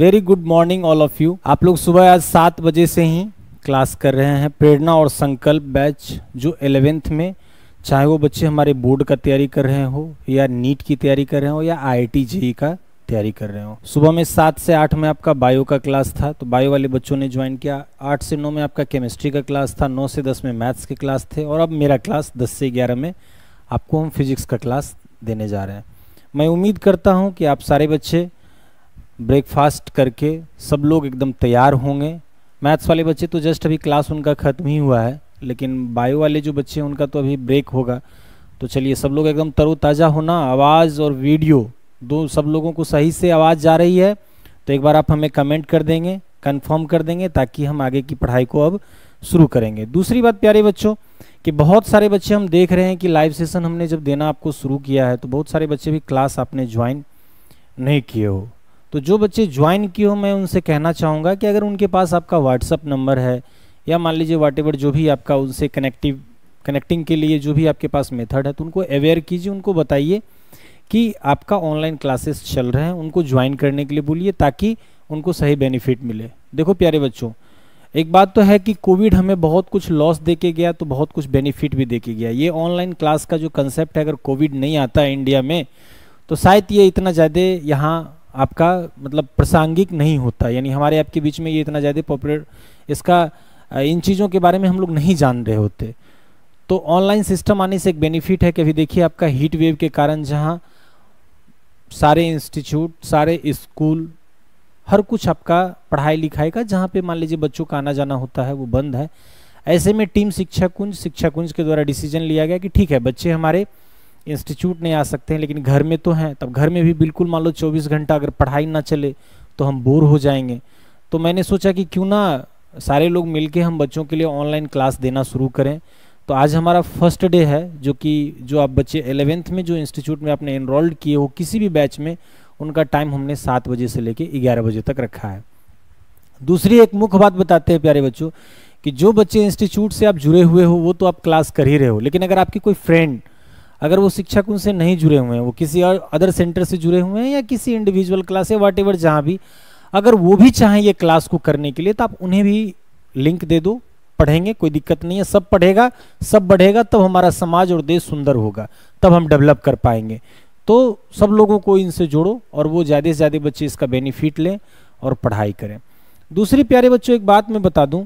Very good morning all of you आप लोग सुबह आज सात बजे से ही क्लास कर रहे हैं प्रेरणा और संकल्प बैच, जो एलेवेंथ में चाहे वो बच्चे हमारे बोर्ड का तैयारी कर रहे हो, या नीट की तैयारी कर रहे हो, या आई आई जेई का तैयारी कर रहे हो। सुबह में सात से आठ में आपका बायो का क्लास था तो बायो वाले बच्चों ने ज्वाइन किया। आठ से नौ में आपका केमिस्ट्री का क्लास था, नौ से दस में मैथ्स के क्लास थे, और अब मेरा क्लास दस से ग्यारह में आपको हम फिजिक्स का क्लास देने जा रहे हैं। मैं उम्मीद करता हूँ कि आप सारे बच्चे ब्रेकफास्ट करके सब लोग एकदम तैयार होंगे। मैथ्स वाले बच्चे तो जस्ट अभी क्लास उनका ख़त्म ही हुआ है, लेकिन बायो वाले जो बच्चे हैं, उनका तो अभी ब्रेक होगा। तो चलिए, सब लोग एकदम तरोताज़ा होना, आवाज़ और वीडियो दो सब लोगों को सही से आवाज़ जा रही है। तो एक बार आप हमें कमेंट कर देंगे कंफर्म कर देंगे, ताकि हम आगे की पढ़ाई को अब शुरू करेंगे। दूसरी बात, प्यारे बच्चों, कि बहुत सारे बच्चे हम देख रहे हैं कि लाइव सेशन हमने जब देना आपको शुरू किया है तो बहुत सारे बच्चे भी क्लास आपने ज्वाइन नहीं किए हो। तो जो बच्चे ज्वाइन किए हो, मैं उनसे कहना चाहूँगा कि अगर उनके पास आपका व्हाट्सअप नंबर है, या मान लीजिए वाट जो भी आपका उनसे कनेक्टिव कनेक्टिंग के लिए जो भी आपके पास मेथड है तो उनको अवेयर कीजिए, उनको बताइए कि आपका ऑनलाइन क्लासेस चल रहे हैं, उनको ज्वाइन करने के लिए बोलिए ताकि उनको सही बेनिफिट मिले। देखो प्यारे बच्चों, एक बात तो है कि कोविड हमें बहुत कुछ लॉस दे के गया तो बहुत कुछ बेनिफिट भी दे के गया। ये ऑनलाइन क्लास का जो कंसेप्ट है, अगर कोविड नहीं आता इंडिया में तो शायद ये इतना ज़्यादा यहाँ आपका मतलब प्रासंगिक नहीं होता, यानी हमारे आपके बीच में ये इतना ज़्यादा पॉपुलर इसका इन चीज़ों के बारे में हम लोग नहीं जान रहे होते। तो ऑनलाइन सिस्टम आने से एक बेनिफिट है कि अभी देखिए आपका हीट वेव के कारण जहाँ सारे इंस्टीट्यूट सारे स्कूल हर कुछ आपका पढ़ाई लिखाई का, जहाँ पे मान लीजिए बच्चों का आना जाना होता है, वो बंद है। ऐसे में टीम शिक्षा कुंज शिक्षा कुंज के द्वारा डिसीज़न लिया गया कि ठीक है, बच्चे हमारे इंस्टीट्यूट नहीं आ सकते हैं, लेकिन घर में तो हैं। तब घर में भी बिल्कुल मान लो चौबीस घंटा अगर पढ़ाई ना चले तो हम बोर हो जाएँगे। तो मैंने सोचा कि क्यों ना सारे लोग मिलके हम बच्चों के लिए ऑनलाइन क्लास देना शुरू करें। तो आज हमारा फ़र्स्ट डे है, जो कि जो आप बच्चे एलेवेंथ में जो इंस्टीट्यूट में आपने इनरोल्ड किए हो किसी भी बैच में, उनका टाइम हमने सात बजे से लेके ग्यारह बजे तक रखा है। दूसरी एक मुख्य बात बताते हैं प्यारे बच्चों, कि जो बच्चे इंस्टीट्यूट से आप जुड़े हुए हो, वो तो आप क्लास कर ही रहे हो, लेकिन अगर आपकी कोई फ्रेंड अगर वो शिक्षक उनसे नहीं जुड़े हुए हैं, वो किसी और अदर सेंटर से जुड़े हुए हैं या किसी इंडिविजुअल क्लास या वाट एवर जहाँ भी, अगर वो भी चाहें ये क्लास को करने के लिए तो आप उन्हें भी लिंक दे दो, पढ़ेंगे, कोई दिक्कत नहीं है, सब पढ़ेगा, सब बढ़ेगा, तब हमारा समाज और देश सुंदर होगा, तब हम डेवलप कर पाएँगे। तो सब लोगों को इनसे जोड़ो और वो ज़्यादा से ज़्यादा बच्चे इसका बेनिफिट लें और पढ़ाई करें। दूसरी प्यारे बच्चों, एक बात मैं बता दूँ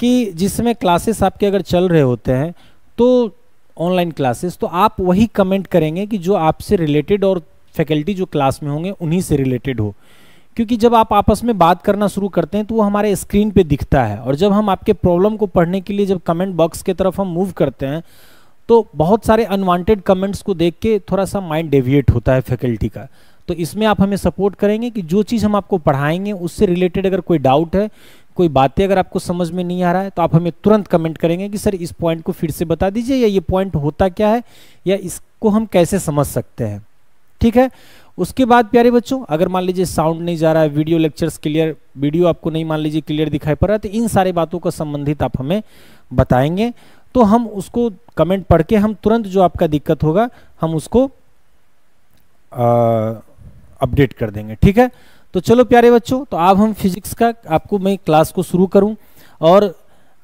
कि जिसमें क्लासेस आपके अगर चल रहे होते हैं तो ऑनलाइन क्लासेस तो आप वही कमेंट करेंगे कि जो आपसे रिलेटेड और फैकल्टी जो क्लास में होंगे, उन्हीं से रिलेटेड हो। क्योंकि जब आप आपस में बात करना शुरू करते हैं तो वो हमारे स्क्रीन पे दिखता है। और जब हम आपके प्रॉब्लम को पढ़ने के लिए जब कमेंट बॉक्स की तरफ़ हम मूव करते हैं तो बहुत सारे अनवांटेड कमेंट्स को देख के थोड़ा सा माइंड डेविएट होता है फैकल्टी का। तो इसमें आप हमें सपोर्ट करेंगे कि जो चीज़ हम आपको पढ़ाएँगे, उससे रिलेटेड अगर कोई डाउट है कोई बातें अगर आपको समझ में नहीं आ रहा है तो आप हमें तुरंत कमेंट करेंगे कि, सर, इस पॉइंट को फिर से बता दीजिए, या ये पॉइंट होता क्या है, या इसको हम कैसे समझ सकते हैं? ठीक है? उसके बाद प्यारे बच्चों, अगर मान लीजिए साउंड नहीं जा रहा है वीडियो लेक्चर्स क्लियर वीडियो आपको नहीं मान लीजिए क्लियर दिखाई पड़ रहा है तो इन सारी बातों का संबंधित आप हमें बताएँगे। तो हम उसको कमेंट पढ़ के हम तुरंत जो आपका दिक्कत होगा, हम उसको अपडेट कर देंगे। ठीक है? तो चलो प्यारे बच्चों तो अब हम फिजिक्स का आपको मैं क्लास को शुरू करूँ। और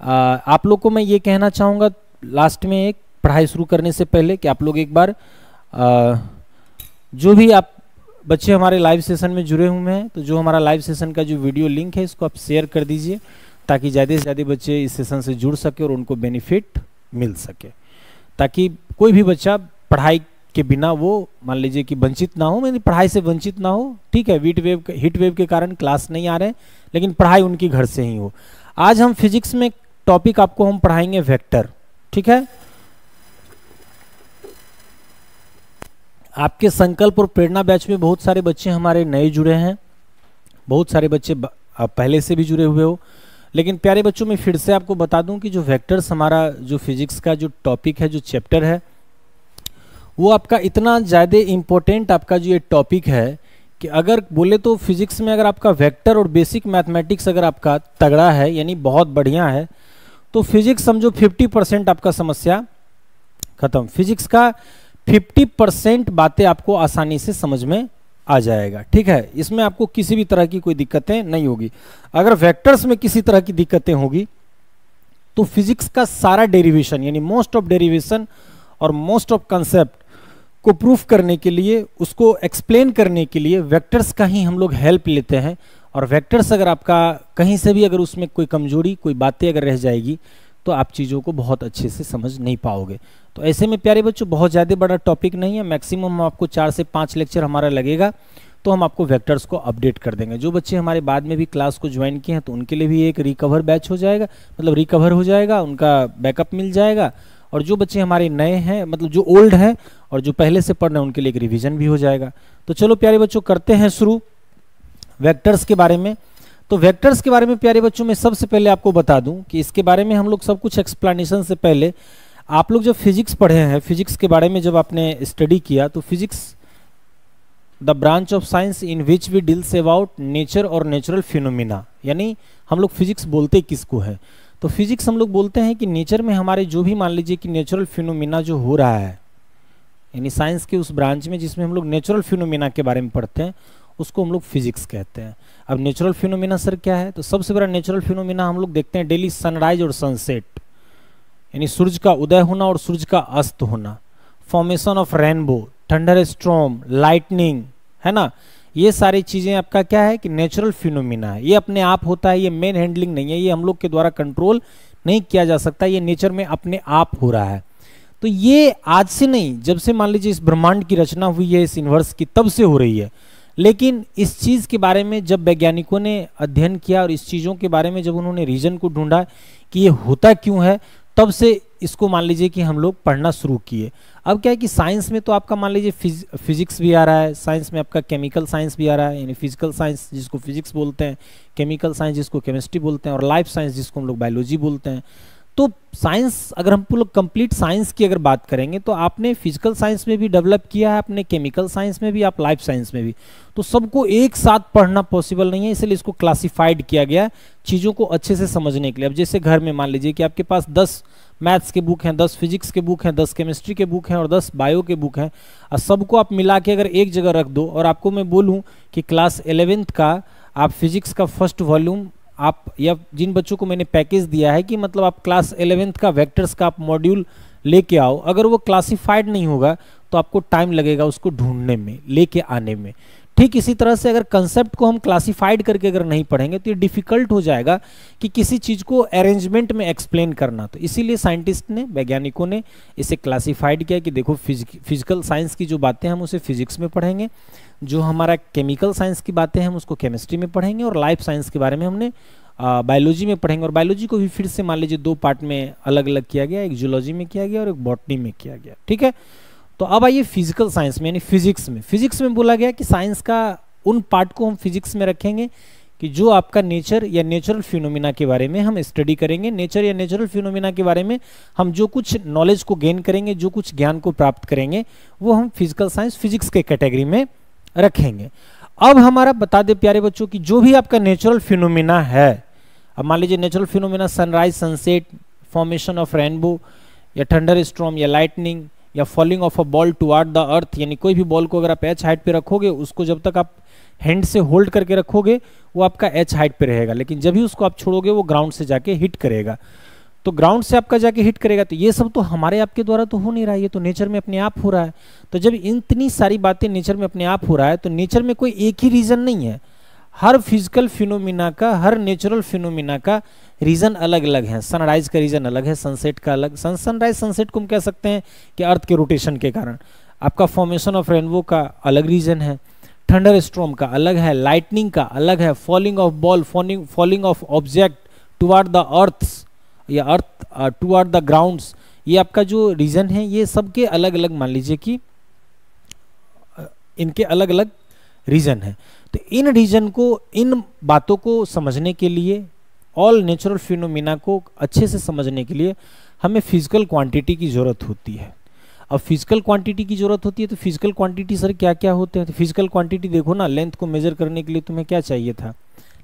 आ, आप लोग को मैं ये कहना चाहूँगा लास्ट में एक पढ़ाई शुरू करने से पहले कि आप लोग एक बार आ, जो भी आप बच्चे हमारे लाइव सेशन में जुड़े हुए हैं तो जो हमारा लाइव सेशन का जो वीडियो लिंक है इसको आप शेयर कर दीजिए ताकि ज़्यादा से ज़्यादा बच्चे इस सेशन से जुड़ सके और उनको बेनिफिट मिल सके। ताकि कोई भी बच्चा पढ़ाई के बिना वो, मान लीजिए कि वंचित ना हो मैंने पढ़ाई से वंचित ना हो, ठीक है हीट वेव हीट वेव के कारण क्लास नहीं आ रहे, लेकिन पढ़ाई उनकी घर से ही हो। आज हम फिजिक्स में टॉपिक आपको हम पढ़ाएँगे वेक्टर, ठीक है? आपके संकल्प और प्रेरणा बैच में बहुत सारे बच्चे हमारे नए जुड़े हैं, बहुत सारे बच्चे पहले से भी जुड़े हुए हो, लेकिन प्यारे बच्चों, में फिर से आपको बता दूँ कि जो वेक्टर्स हमारा, जो फिजिक्स का जो टॉपिक है, जो चैप्टर है वो आपका इतना ज़्यादा इम्पोर्टेंट आपका जो ये टॉपिक है कि अगर बोले तो फिजिक्स में अगर आपका वेक्टर और बेसिक मैथमेटिक्स अगर आपका तगड़ा है, यानी बहुत बढ़िया है तो फिजिक्स समझो 50 परसेंट आपका समस्या खत्म। फिजिक्स का 50 परसेंट बातें आपको आसानी से समझ में आ जाएगा, ठीक है? इसमें आपको किसी भी तरह की कोई दिक्कतें नहीं होगी। अगर वेक्टर्स में किसी तरह की दिक्कतें होगी तो फिजिक्स का सारा डेरिवेशन यानी मोस्ट ऑफ़ डेरिवेशन और मोस्ट ऑफ़ कंसेप्ट को प्रूफ करने के लिए, उसको एक्सप्लेन करने के लिए वेक्टर्स का ही हम लोग हेल्प लेते हैं। और वेक्टर्स अगर आपका कहीं से भी अगर उसमें कोई कमज़ोरी, कोई बातें अगर रह जाएगी तो आप चीज़ों को बहुत अच्छे से समझ नहीं पाओगे। तो ऐसे में प्यारे बच्चों, बहुत ज़्यादा बड़ा टॉपिक नहीं है। मैक्सिमम आपको चार से पाँच लेक्चर हमारा लगेगा तो हम आपको वेक्टर्स को अपडेट कर देंगे। जो बच्चे हमारे बाद में भी क्लास को ज्वाइन किए हैं तो उनके लिए भी एक रिकवर बैच हो जाएगा। मतलब रिकवर हो जाएगा, उनका बैकअप मिल जाएगा। और जो बच्चे हमारे नए हैं मतलब जो ओल्ड हैं और जो पहले से पढ़ रहे हैं, उनके लिए एक रिविजन भी हो जाएगा। तो चलो प्यारे बच्चों, करते हैं शुरू वेक्टर्स के बारे में। तो वेक्टर्स के बारे में प्यारे बच्चों, में सबसे पहले आपको बता दूँ कि इसके बारे में हम लोग सब कुछ एक्सप्लेनेशन से पहले, आप लोग जब फिजिक्स पढ़े हैं फिजिक्स के बारे में जब आपने स्टडी किया तो physics the branch of science in which we deals about nature और नेचुरल फिनोमिना यानी हम लोग फिजिक्स बोलते किसको है? तो फिजिक्स हम लोग बोलते हैं कि नेचर में हमारे जो भी मान लीजिए कि नेचुरल फिनोमिना जो हो रहा है, यानी साइंस के उस ब्रांच में जिसमें हम लोग नेचुरल फिनोमिना के बारे में पढ़ते हैं, उसको हम लोग फिजिक्स कहते हैं। अब नेचुरल फिनोमिना सर क्या है? तो सबसे बड़ा नेचुरल फिनोमिना हम लोग देखते हैं डेली सनराइज और सनसेट यानी सूर्य का उदय होना और सूर्य का अस्त होना। Formation of rainbow thunderstorm lightning है ना? ये सारी चीज़ें आपका क्या है कि नेचुरल फिनोमिना है। ये अपने आप होता है, ये मेन हैंडलिंग नहीं है, ये हम लोग के द्वारा कंट्रोल नहीं किया जा सकता, ये नेचर में अपने आप हो रहा है। तो ये आज से नहीं, जब से मान लीजिए इस ब्रह्मांड की रचना हुई है, इस यूनिवर्स की, तब से हो रही है। लेकिन इस चीज़ के बारे में जब वैज्ञानिकों ने अध्ययन किया और इस चीज़ों के बारे में जब उन्होंने रीजन को ढूंढा कि ये होता क्यों है, तब से इसको मान लीजिए कि हम लोग पढ़ना शुरू किए। अब क्या है कि साइंस में तो आपका मान लीजिए फिज, फिजिक्स भी आ रहा है साइंस में आपका केमिकल साइंस भी आ रहा है यानी फ़िज़िकल साइंस जिसको फिजिक्स बोलते हैं केमिकल साइंस जिसको केमिस्ट्री बोलते हैं और लाइफ साइंस जिसको हम लोग बायोलॉजी बोलते हैं। तो साइंस अगर हम लोग कंप्लीट साइंस की अगर बात करेंगे तो आपने फ़िज़िकल साइंस में भी डेवलप किया है अपने केमिकल साइंस में भी आप लाइफ साइंस में भी। तो सबको एक साथ पढ़ना पॉसिबल नहीं है इसलिए इसको क्लासिफाइड किया गया चीज़ों को अच्छे से समझने के लिए। अब जैसे घर में मान लीजिए कि आपके पास दस मैथ्स के बुक हैं, दस फिजिक्स के बुक हैं, दस केमिस्ट्री के बुक हैं और दस बायो के बुक हैं। और सबको आप मिला के अगर एक जगह रख दो और आपको मैं बोलूँ कि क्लास एलेवेंथ का आप फिजिक्स का फ़र्स्ट वॉल्यूम आप या जिन बच्चों को मैंने पैकेज दिया है कि मतलब आप क्लास एलेवेंथ का वेक्टर्स का आप मॉड्यूल लेके आओ, अगर वो क्लासिफाइड नहीं होगा तो आपको टाइम लगेगा उसको ढूँढने में, लेके आने में। ठीक इसी तरह से अगर कंसेप्ट को हम क्लासिफाइड करके अगर नहीं पढ़ेंगे तो ये डिफ़िकल्ट हो जाएगा कि किसी चीज़ को अरेंजमेंट में एक्सप्लेन करना। तो इसीलिए साइंटिस्ट ने, वैज्ञानिकों ने इसे क्लासिफाइड किया कि देखो फ़िज़िकल साइंस की जो बातें हम उसे फिजिक्स में पढ़ेंगे, जो हमारा केमिकल साइंस की बातें हम उसको केमिस्ट्री में पढ़ेंगे और लाइफ साइंस के बारे में हमने बायोलॉजी में पढ़ेंगे। और बायोलॉजी को भी फिर से मान लीजिए दो पार्ट में अलग अलग किया गया, एक जूलॉजी में किया गया और एक बॉटनी में किया गया। ठीक है? तो अब आइए फ़िज़िकल साइंस में, यानी फिजिक्स में। फिजिक्स में बोला गया कि साइंस का उन पार्ट को हम फिजिक्स में रखेंगे कि जो आपका नेचर या नेचुरल फिनोमिना के बारे में हम स्टडी करेंगे। नेचर या नेचुरल फिनोमिना के बारे में हम जो कुछ नॉलेज को गेन करेंगे, जो कुछ ज्ञान को प्राप्त करेंगे, वो हम फ़िज़िकल साइंस फिजिक्स के कैटेगरी में रखेंगे। अब हमारा बता दे प्यारे बच्चों की जो भी आपका नेचुरल फिनोमिना है, अब मान लीजिए natural phenomena sunrise sunset formation of rainbow या थंडर स्ट्रॉम या लाइटनिंग या falling of a ball to the earth यानी कोई भी बॉल को अगर आप एच हाइट पे रखोगे, उसको जब तक आप हैंड से होल्ड करके रखोगे, वो आपका एच हाइट पे रहेगा। लेकिन जब भी उसको आप छोड़ोगे, वो ग्राउंड से जाके हिट करेगा। तो ग्राउंड से आपका जाके हिट करेगा। तो ये सब तो हमारे आपके द्वारा तो हो नहीं रहा है। ये तो नेचर में अपने आप हो रहा है। तो जब इतनी सारी बातें नेचर में अपने आप हो रहा है तो नेचर में कोई एक ही रीजन नहीं है। हर फ़िज़िकल फिनोमिना का, हर नेचुरल फिनोमिना का रीजन अलग अलग है सनराइज का रीजन अलग है सनसेट का अलग। सन सनराइज सनसेट को हम कह सकते हैं कि अर्थ के रोटेशन के कारण। आपका फॉर्मेशन ऑफ़ रेनबो का अलग रीजन है। थंडर स्ट्रॉम का अलग है लाइटनिंग का अलग है। Falling of ball falling falling of object toward the earth या अर्थ टुवार्ड द ग्राउंड्स ये आपका जो रीजन है, ये सबके अलग अलग मान लीजिए कि इनके अलग अलग रीजन है। तो इन रीजन को, इन बातों को समझने के लिए ऑल नेचुरल फिनोमिना को अच्छे से समझने के लिए हमें फ़िज़िकल क्वांटिटी की ज़रूरत होती है। अब फ़िज़िकल क्वांटिटी की ज़रूरत होती है तो फ़िज़िकल क्वांटिटी सर क्या क्या होते हैं? तो फ़िज़िकल क्वांटिटी देखो ना लेंथ को मेजर करने के लिए तुम्हें क्या चाहिए था?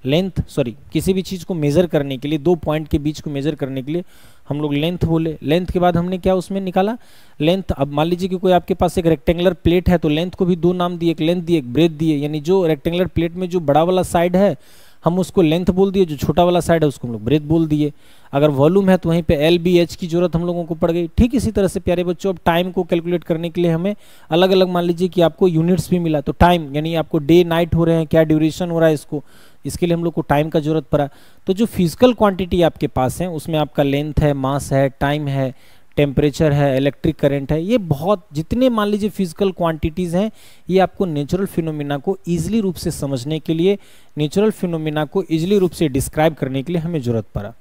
लेंथ सॉरी किसी भी चीज़ को मेज़र करने के लिए, दो पॉइंट के बीच को मेज़र करने के लिए हम लोग लेंथ बोले। लेंथ के बाद हमने क्या उसमें निकाला? लेंथ अब मान लीजिए कि कोई आपके पास एक रेक्टेंगुलर प्लेट है तो लेंथ को भी दो नाम दिए, एक लेंथ दिए, एक ब्रेथ दिए, यानी जो रेक्टेंगुलर प्लेट में जो बड़ा वाला साइड है, हम उसको लेंथ बोल दिए, जो छोटा वाला साइड है, उसको हम लोग ब्रेथ बोल दिए। अगर वॉल्यूम है तो वहीं पे एल बी एच की ज़रूरत हम लोगों को पड़ गई। ठीक इसी तरह से प्यारे बच्चों, अब टाइम को कैलकुलेट करने के लिए हमें अलग अलग मान लीजिए कि आपको यूनिट्स भी मिला। तो टाइम यानी आपको डे नाइट हो रहे हैं, क्या ड्यूरेशन हो रहा है इसको? इसके लिए हम लोग को टाइम का ज़रूरत पड़ा। तो जो फ़िज़िकल क्वांटिटी आपके पास है, उसमें आपका लेंथ है मास है टाइम है टेम्परेचर है इलेक्ट्रिक करंट है, ये बहुत, जितने मान लीजिए फ़िज़िकल क्वांटिटीज़ हैं, ये आपको नेचुरल फिनोमिना को ईजिली रूप से समझने के लिए नेचुरल फिनोमिना को ईजिली रूप से डिस्क्राइब करने के लिए हमें ज़रूरत पड़ा।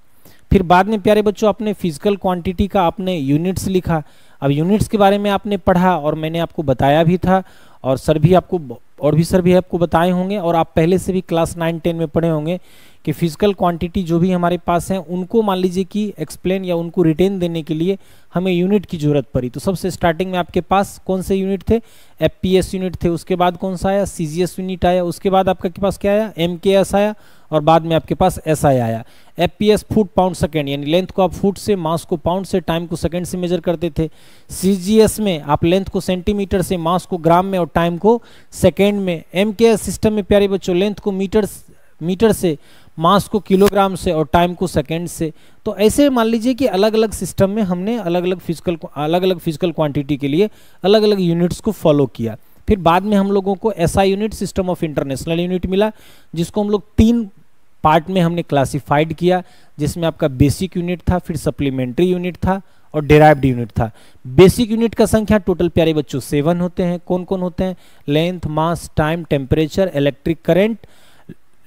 फिर बाद में, प्यारे बच्चों, आपने फ़िज़िकल क्वांटिटी का आपने यूनिट्स लिखा। अब यूनिट्स के बारे में आपने पढ़ा और मैंने आपको बताया भी था और सर भी आपको और भी सर भी आपको बताए होंगे और आप पहले से भी क्लास नाइन, टेन में पढ़े होंगे कि फ़िज़िकल क्वांटिटी जो भी हमारे पास हैं, उनको मान लीजिए कि एक्सप्लेन या उनको रिटेन देने के लिए हमें यूनिट की ज़रूरत पड़ी। तो सबसे स्टार्टिंग में आपके पास कौन से यूनिट थे? एफपीएस यूनिट थे, उसके बाद कौन सा आया? सीजीएस यूनिट आया, उसके बाद आपके पास क्या आया? एम आया और बाद में आपके पास एस आया। F P foot pound second यानी लेंथ को आप फुट से मास को पाउंड से टाइम को सेकेंड से मेजर करते थे। सी जी एस में आप लेंथ को सेंटीमीटर से मास को ग्राम में और टाइम को सेकेंड में। एम सिस्टम में प्यारे बच्चों लेंथ को मीटर मीटर से मास को किलोग्राम से और टाइम को सेकेंड से। तो ऐसे मान लीजिए कि अलग अलग सिस्टम में हमने अलग अलग फ़िज़िकल अलग अलग फ़िज़िकल क्वांटिटी के लिए अलग अलग यूनिट्स को फॉलो किया। फिर बाद में हम लोगों को ऐसा unit system of international unit मिला, जिसको हम लोग तीन पार्ट में हमने क्लासिफाइड किया, जिसमें आपका बेसिक यूनिट था, फिर सप्लीमेंट्री यूनिट था और डेराइव्ड यूनिट था। बेसिक यूनिट का संख्या टोटल प्यारे बच्चों सेवन होते हैं। कौन कौन होते हैं? Length, mass, time, temperature, electric current,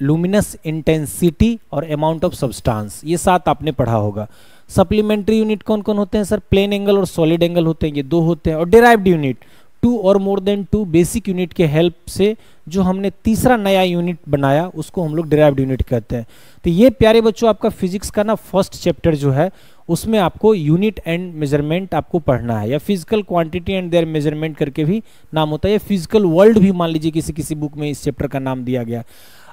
luminous intensity और अमाउंट ऑफ़ सब्सटेंस। ये सात आपने पढ़ा होगा। सप्लीमेंट्री यूनिट कौन कौन होते हैं सर? प्लेन एंगल और सॉलिड एंगल होते हैं, ये दो होते हैं। और डेराइव्ड यूनिट टू और more than two basic unit के हेल्प से जो हमने तीसरा नया यूनिट बनाया, उसको हम लोग डिराइव्ड यूनिट कहते हैं। तो ये प्यारे बच्चों, आपका फिजिक्स का ना फ़र्स्ट चैप्टर जो है, उसमें आपको यूनिट एंड मेज़रमेंट आपको पढ़ना है। या physical quantity and their measurement करके भी नाम होता है। या फ़िज़िकल वर्ल्ड भी मान लीजिए किसी किसी बुक में इस चैप्टर का नाम दिया गया।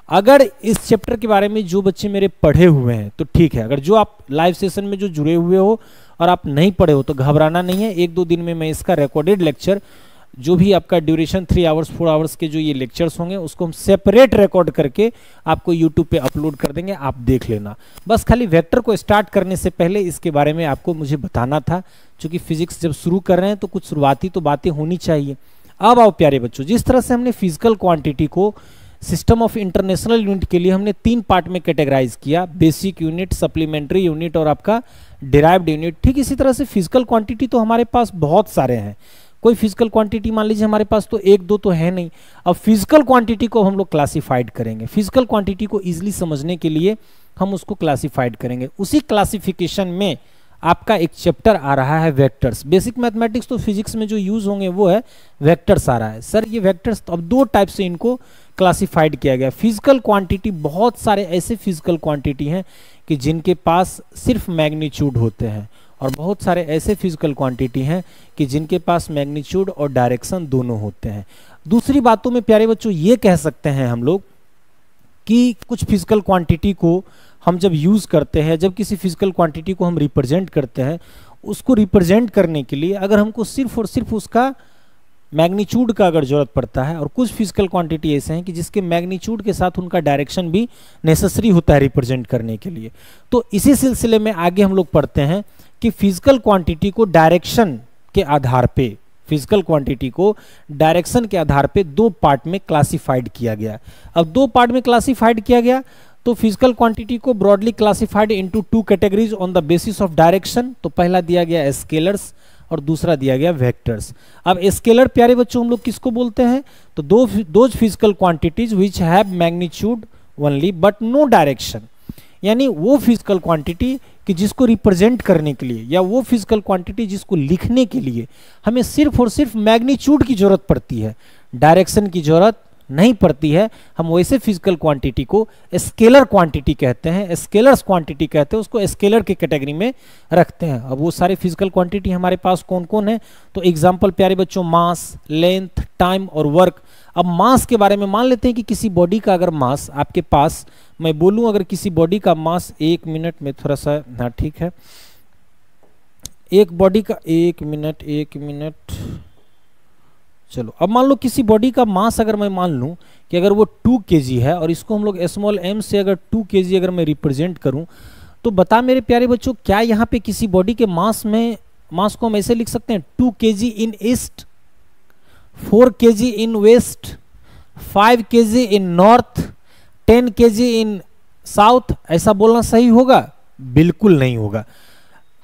अगर इस चैप्टर के बारे में जो बच्चे मेरे पढ़े हुए हैं तो ठीक है। अगर जो आप लाइव सेशन में जो जुड़े हुए हो और आप नहीं पढ़े हो तो घबराना नहीं है। एक दो दिन में मैं इसका रिकॉर्डेड लेक्चर जो भी आपका duration three hours four hours के जो ये लेक्चर्स होंगे, उसको हम सेपरेट रिकॉर्ड करके आपको यूट्यूब पे अपलोड कर देंगे, आप देख लेना। बस खाली वेक्टर को स्टार्ट करने से पहले इसके बारे में आपको मुझे बताना था क्योंकि फिजिक्स जब शुरू कर रहे हैं तो कुछ शुरुआती तो बातें होनी चाहिए। अब आओ प्यारे बच्चों, जिस तरह से हमने फ़िज़िकल क्वांटिटी को सिस्टम ऑफ़ इंटरनेशनल यूनिट के लिए हमने तीन पार्ट में कैटेगराइज किया बेसिक यूनिट सप्लीमेंट्री यूनिट और आपका डिराइव्ड यूनिट ठीक इसी तरह से फ़िज़िकल क्वांटिटी तो हमारे पास बहुत सारे हैं। कोई फ़िज़िकल क्वांटिटी मान लीजिए हमारे पास तो एक, दो तो है नहीं। अब फ़िज़िकल क्वांटिटी को हम लोग क्लासिफाइड करेंगे। फ़िज़िकल क्वांटिटी को इजिली समझने के लिए हम उसको क्लासिफाइड करेंगे। उसी क्लासिफिकेशन में आपका एक चैप्टर आ रहा है वेक्टर्स बेसिक मैथमेटिक्स तो फिजिक्स में जो यूज़ होंगे वो है वेक्टर्स आ रहा है। सर ये वेक्टर्स तो अब दो टाइप से इनको क्लासिफाइड किया गया। फ़िज़िकल क्वांटिटी बहुत सारे ऐसे फ़िज़िकल क्वांटिटी हैं कि जिनके पास सिर्फ़ मैग्नीट्यूड होते हैं। और बहुत सारे ऐसे फ़िज़िकल क्वांटिटी हैं कि जिनके पास मैग्नीट्यूड और डायरेक्शन दोनों होते हैं। दूसरी बातों में प्यारे बच्चों ये कह सकते हैं हम लोग कि कुछ फ़िज़िकल क्वांटिटी को हम जब यूज़ करते हैं, जब किसी फ़िज़िकल क्वांटिटी को हम रिप्रेजेंट करते हैं, उसको रिप्रेजेंट करने के लिए अगर हमको सिर्फ़ और सिर्फ़ उसका मैग्नीच्यूड का अगर ज़रूरत पड़ता है, और कुछ फ़िज़िकल क्वांटिटी ऐसे हैं कि जिसके मैग्नीच्यूड के साथ उनका डायरेक्शन भी नेसेसरी होता है रिप्रेजेंट करने के लिए। तो इसी सिलसिले में आगे हम लोग पढ़ते हैं कि फ़िज़िकल क्वांटिटी को डायरेक्शन के आधार पे फ़िज़िकल क्वांटिटी को डायरेक्शन के आधार पे दो पार्ट में क्लासिफाइड किया गया। अब दो पार्ट में क्लासिफाइड किया गया तो फ़िज़िकल क्वांटिटी को broadly classified into two categories on the basis of direction तो पहला दिया गया स्केलर्स और दूसरा दिया गया वेक्टर्स अब स्केलर प्यारे बच्चों, हम लोग किसको बोलते हैं? तो दो दो physical quantities which have magnitude only but no direction यानी वो फ़िज़िकल क्वांटिटी कि जिसको रिप्रेजेंट करने के लिए या वो फ़िज़िकल क्वांटिटी जिसको लिखने के लिए हमें सिर्फ़ और सिर्फ़ मैग्नीट्यूड की ज़रूरत पड़ती है। डायरेक्शन की ज़रूरत नहीं पड़ती है। हम वैसे फ़िज़िकल क्वांटिटी को स्केलर क्वांटिटी कहते हैं। स्केलर्स क्वांटिटी कहते हैं। उसको स्केलर की कैटेगरी में रखते हैं। अब वो सारे फ़िज़िकल क्वांटिटी हमारे पास कौन कौन है? तो एग्जांपल प्यारे बच्चों मास लेंथ टाइम और वर्क अब मास के बारे में मान लेते हैं कि किसी बॉडी का अगर मास आपके पास मैं बोलूँ, अगर किसी बॉडी का मास एक मिनट में थोड़ा सा हाँ ठीक है। एक बॉडी का, एक मिनट एक मिनट चलो, अब मान लो किसी बॉडी का मास अगर मैं मान लूँ कि अगर वो टू के है और इसको हम लोग स्मॉल एम से अगर टू के अगर मैं रिप्रेजेंट करूँ तो बता मेरे प्यारे बच्चों, क्या यहाँ पे किसी बॉडी के मास में मास को हम ऐसे लिख सकते हैं? टू के इन ईस्ट फोर के इन वेस्ट फाइव के इन नॉर्थ टेन के इन साउथ, ऐसा बोलना सही होगा? बिल्कुल नहीं होगा।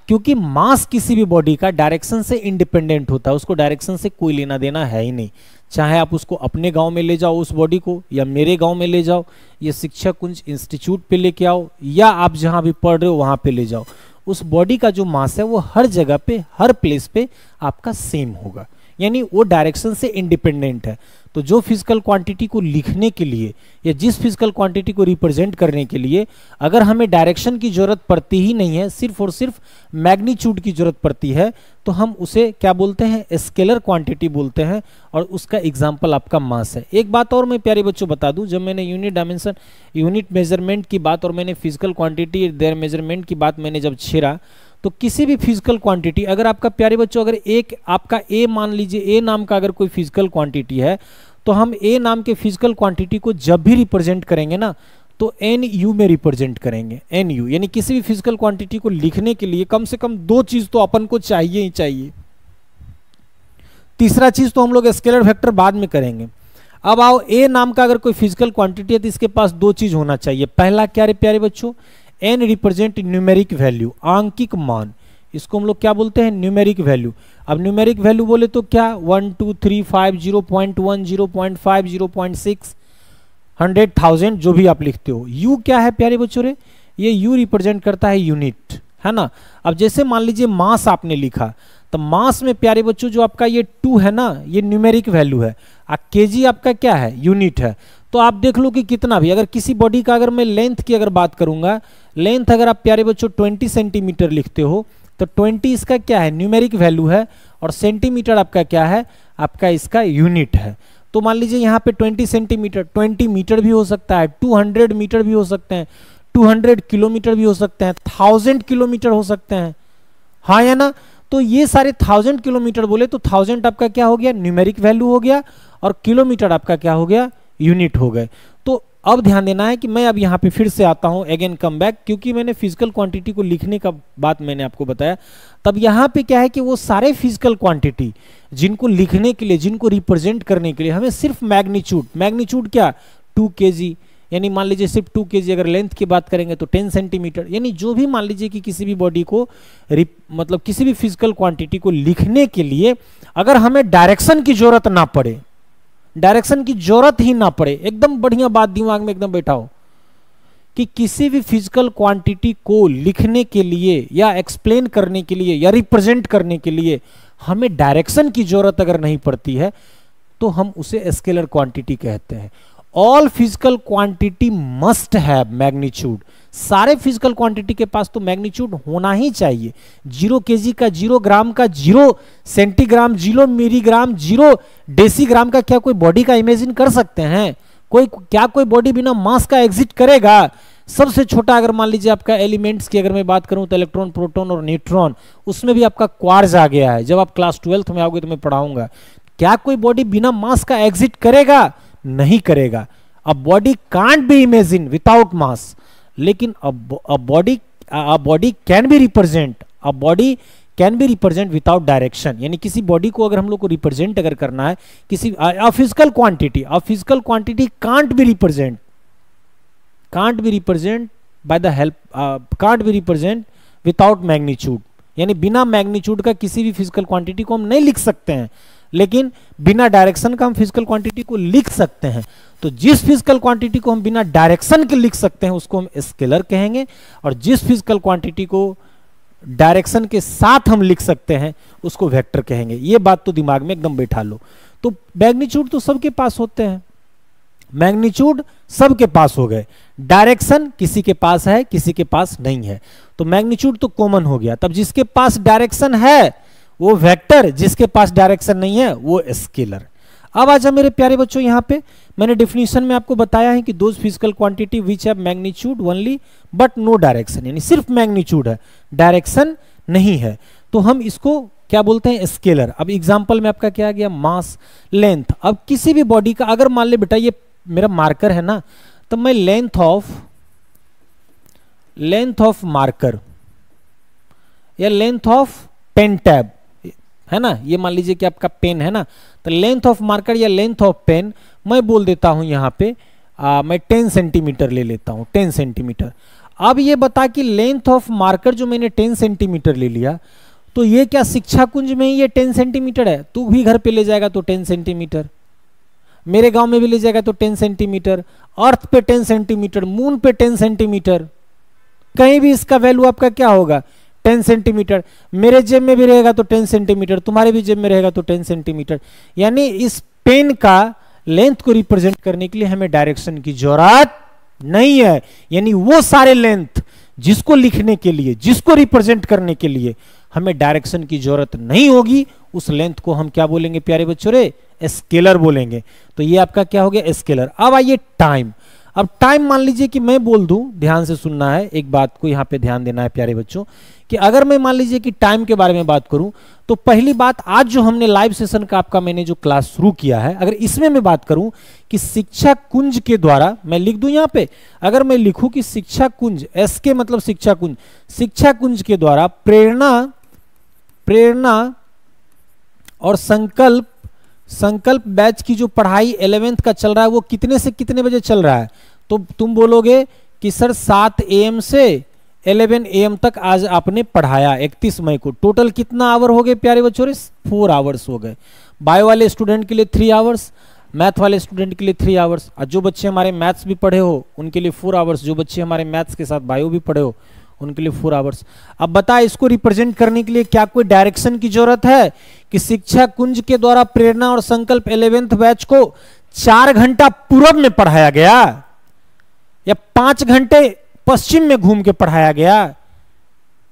क्योंकि मास किसी भी बॉडी का डायरेक्शन से इंडिपेंडेंट होता है, उसको डायरेक्शन से कोई लेना देना है ही नहीं। चाहे आप उसको अपने गाँव में ले जाओ, उस बॉडी को, या मेरे गाँव में ले जाओ, या शिक्षा कुंज इंस्टीट्यूट पे लेके आओ, या आप जहाँ भी पढ़ रहे हो, वहाँ पे ले जाओ। उस बॉडी का जो मास है, वो हर जगह पे, हर प्लेस पे आपका सेम होगा। यानी वो डायरेक्शन से इंडिपेंडेंट है। तो जो फ़िज़िकल क्वांटिटी को लिखने के लिए या जिस फ़िज़िकल क्वांटिटी को रिप्रेजेंट करने के लिए अगर हमें डायरेक्शन की ज़रूरत पड़ती ही नहीं है, सिर्फ़ और सिर्फ़ मैग्नीट्यूड की ज़रूरत पड़ती है तो हम उसे क्या बोलते हैं? स्केलर क्वांटिटी बोलते हैं और उसका एग्ज़ाम्पल आपका मास है। एक बात और मैं प्यारे बच्चों बता दूँ, जब मैंने यूनिट डायमेंशन यूनिट मेज़रमेंट की बात और मैंने फ़िज़िकल क्वांटिटी देर मेज़रमेंट की बात मैंने जब छेड़ा तो किसी भी फ़िज़िकल क्वांटिटी अगर आपका प्यारे बच्चों, अगर एक आपका ए मान लीजिए ए नाम का अगर कोई फ़िज़िकल क्वांटिटी है तो हम ए नाम के फ़िज़िकल क्वांटिटी को जब भी रिप्रेजेंट करेंगे ना तो एन यू में रिप्रेजेंट करेंगे एन यू यानी किसी भी फ़िज़िकल क्वांटिटी को लिखने के लिए कम से कम दो चीज़ तो अपन को चाहिए ही चाहिए। तीसरा चीज़ तो हम लोग स्केलर फैक्टर बाद में करेंगे। अब आओ ए नाम का अगर कोई फ़िज़िकल क्वांटिटी है तो इसके पास दो चीज़ होना चाहिए। पहला क्या रे प्यारे बच्चों? एन रिप्रेजेंट न्यूमेरिक वैल्यू आंकिक मान। इसको हम लोग क्या बोलते हैं? न्यूमेरिक वैल्यू अब न्यूमेरिक वैल्यू बोले तो क्या? One two three five zero point one zero point five zero point six hundred thousand जो भी आप लिखते हो। यू क्या है प्यारे बच्चों रे ये यू रिप्रेजेंट करता है यूनिट है ना? अब जैसे मान लीजिए मास आपने लिखा तो मास में प्यारे बच्चों, जो आपका ये टू है ना, ये न्यूमेरिक वैल्यू है। आ के आपका क्या है? यूनिट है। तो आप देख लो कि कितना भी, अगर किसी बॉडी का अगर मैं लेंथ की अगर बात करूँगा लेंथ अगर आप प्यारे बच्चों 20 सेंटीमीटर लिखते हो तो 20 इसका क्या है? न्यूमेरिक वैल्यू है और सेंटीमीटर आपका क्या है? आपका इसका यूनिट है। तो मान लीजिए यहाँ पे 20 सेंटीमीटर 20 मीटर भी हो सकता है 200 मीटर भी हो सकते हैं 200 किलोमीटर भी हो सकते हैं, थाउज़ेंड किलोमीटर हो सकते हैं। हाँ या ना? तो ये सारे थाउज़ेंड किलोमीटर बोले तो थाउज़ेंड आपका क्या हो गया? न्यूमेरिक वैल्यू हो गया और किलोमीटर आपका क्या हो गया? यूनिट हो गए। अब ध्यान देना है कि मैं अब यहाँ पे फिर से आता हूँ अगेन कम बैक क्योंकि मैंने फ़िज़िकल क्वांटिटी को लिखने का बात मैंने आपको बताया। तब यहाँ पे क्या है कि वो सारे फ़िज़िकल क्वांटिटी जिनको लिखने के लिए, जिनको रिप्रेजेंट करने के लिए, हमें सिर्फ़ मैग्नीच्यूड मैग्नीच्यूड क्या? टू के यानी मान लीजिए सिर्फ़ टू के अगर लेंथ की बात करेंगे तो टेन सेंटीमीटर यानी जो भी मान लीजिए कि किसी भी बॉडी को मतलब किसी भी फ़िज़िकल क्वांटिटी को लिखने के लिए अगर हमें डायरेक्शन की ज़रूरत ना पड़े डायरेक्शन की ज़रूरत ही ना पड़े। एकदम बढ़िया बात दिमाग में एकदम बैठा हो कि किसी भी फ़िज़िकल क्वांटिटी को लिखने के लिए या एक्सप्लेन करने के लिए या रिप्रेजेंट करने के लिए हमें डायरेक्शन की ज़रूरत अगर नहीं पड़ती है तो हम उसे स्केलर क्वांटिटी कहते हैं। ऑल फ़िज़िकल क्वांटिटी मस्ट है मैग्नीट्यूड सारे फ़िज़िकल क्वांटिटी के पास तो मैग्नीट्यूड होना ही चाहिए। ज़ीरो केजी का ज़ीरो ग्राम का zero centigram zero milligram zero decigram का क्या कोई बॉडी का इमेजिन कर सकते हैं? कोई, क्या कोई बॉडी बिना मास का एग्जिट करेगा? सबसे छोटा अगर मान लीजिए आपका एलिमेंट्स की अगर मैं बात करूँ तो इलेक्ट्रॉन प्रोटॉन और न्यूट्रॉन उसमें भी आपका क्वार्ज आ गया है। जब आप क्लास ट्वेल्थ में आओगे तो मैं पढ़ाऊँगा। क्या कोई बॉडी बिना मास का एग्जिट करेगा? नहीं करेगा। A body can't be imagine without mass लेकिन body a body can be represent a body can be represent without direction यानी किसी बॉडी को अगर हम लोग को रिप्रेजेंट अगर करना है, किसी physical quantity a physical quantity can't be represent can't be represent by the help can't be represent without magnitude यानी बिना मैग्नीट्यूड का किसी भी फ़िज़िकल क्वांटिटी को हम नहीं लिख सकते हैं। लेकिन बिना डायरेक्शन का हम फ़िज़िकल क्वांटिटी को लिख सकते हैं। तो जिस फ़िज़िकल क्वांटिटी को हम बिना डायरेक्शन के लिख सकते हैं, उसको हम स्केलर कहेंगे और जिस फ़िज़िकल क्वांटिटी को डायरेक्शन के साथ हम लिख सकते हैं, उसको वेक्टर कहेंगे। ये बात तो दिमाग में एकदम बैठा लो। तो मैग्नीच्यूड तो सबके पास होते हैं। मैग्नीच्यूड सबके पास हो गए। डायरेक्शन किसी के पास है, किसी के पास नहीं है। तो मैग्नीच्यूड तो कॉमन हो गया। तब जिसके पास डायरेक्शन है वो वेक्टर जिसके पास डायरेक्शन नहीं है, वो स्केलर अब आ जाए मेरे प्यारे बच्चों यहाँ पे, मैंने डिफिनीशन में आपको बताया है कि those physical quantity which have magnitude only but no direction यानी सिर्फ़ मैग्नीट्यूड है डायरेक्शन नहीं है. तो हम इसको क्या बोलते हैं स्केलर अब एग्ज़ाम्पल में आपका क्या आ गया मास लेंथ अब किसी भी बॉडी का, अगर मान ले बेटा ये मेरा मार्कर है ना तो मैं length of length of marker या लेंथ ऑफ़ पेन टैब है ना? ये मान लीजिए कि आपका पेन है ना? तो लेंथ ऑफ़ मार्कर या लेंथ ऑफ़ पेन मैं बोल देता हूँ यहाँ पे आ, मैं 10 सेंटीमीटर ले लेता हूँ 10 सेंटीमीटर अब ये बता कि लेंथ ऑफ़ मार्कर जो मैंने 10 सेंटीमीटर ले लिया तो ये क्या शिक्षा कुंज में ये 10 सेंटीमीटर है? तू भी घर पे ले जाएगा तो टेन सेंटीमीटर मेरे गाँव में भी ले जाएगा तो टेन सेंटीमीटर अर्थ पे टेन सेंटीमीटर मून पे टेन सेंटीमीटर कहीं भी इसका वैल्यू आपका क्या होगा? Ten centimetre. मेरे जेब में भी रहेगा तो टेन सेंटीमीटर, तुम्हारे भी जेब में रहेगा तो टेन सेंटीमीटर। यानी इस पेन का लेंथ को रिप्रेजेंट करने के लिए हमें डायरेक्शन की ज़रूरत नहीं है। यानी वो सारे लेंथ जिसको लिखने के लिए, जिसको रिप्रेजेंट करने के लिए हमें डायरेक्शन की ज़रूरत नहीं होगी। उस लेंथ को हम क्या बोलेंगे प्यारे बच्चों रे? स्केलर बोलेंगे। तो ये आपका क्या हो गया? स्केलर। अब आइए टाइम। अब टाइम मान लीजिए कि मैं बोल दूँ, ध्यान से सुनना है, एक बात को यहाँ पे ध्यान देना है प्यारे बच्चों, कि अगर मैं मान लीजिए कि टाइम के बारे में बात करूँ तो पहली बात, आज जो हमने लाइव सेशन का आपका मैंने जो क्लास शुरू किया है, अगर इसमें मैं बात करूँ कि शिक्षा कुंज के द्वारा, मैं लिख दूँ यहाँ पे, अगर मैं लिखूं कि शिक्षा कुंज एस के मतलब शिक्षा कुंज शिक्षा कुंज के द्वारा प्रेरणा प्रेरणा और संकल्प संकल्प बैच की जो पढ़ाई इलेवेंथ का चल रहा है, वो कितने से कितने बजे चल रहा है? तो तुम बोलोगे कि सर सात एम से 11 एम तक आज आपने पढ़ाया 31 मई को। टोटल कितना आवर हो गए प्यारे बच्चों फोर आवर्स हो गए। बायो वाले स्टूडेंट के लिए थ्री आवर्स मैथ वाले स्टूडेंट के लिए थ्री आवर्स और जो बच्चे हमारे मैथ्स भी पढ़े हो, उनके लिए फोर आवर्स जो बच्चे हमारे मैथ्स के साथ बायो भी पढ़े हो उनके लिए फोर आवर्स अब बता इसको रिप्रेजेंट करने के लिए क्या कोई डायरेक्शन की ज़रूरत है? कि शिक्षा कुंज के द्वारा प्रेरणा और संकल्प इलेवेंथ बैच को चार घंटा पूर्व में पढ़ाया गया? या पाँच घंटे पश्चिम में घूम के पढ़ाया गया?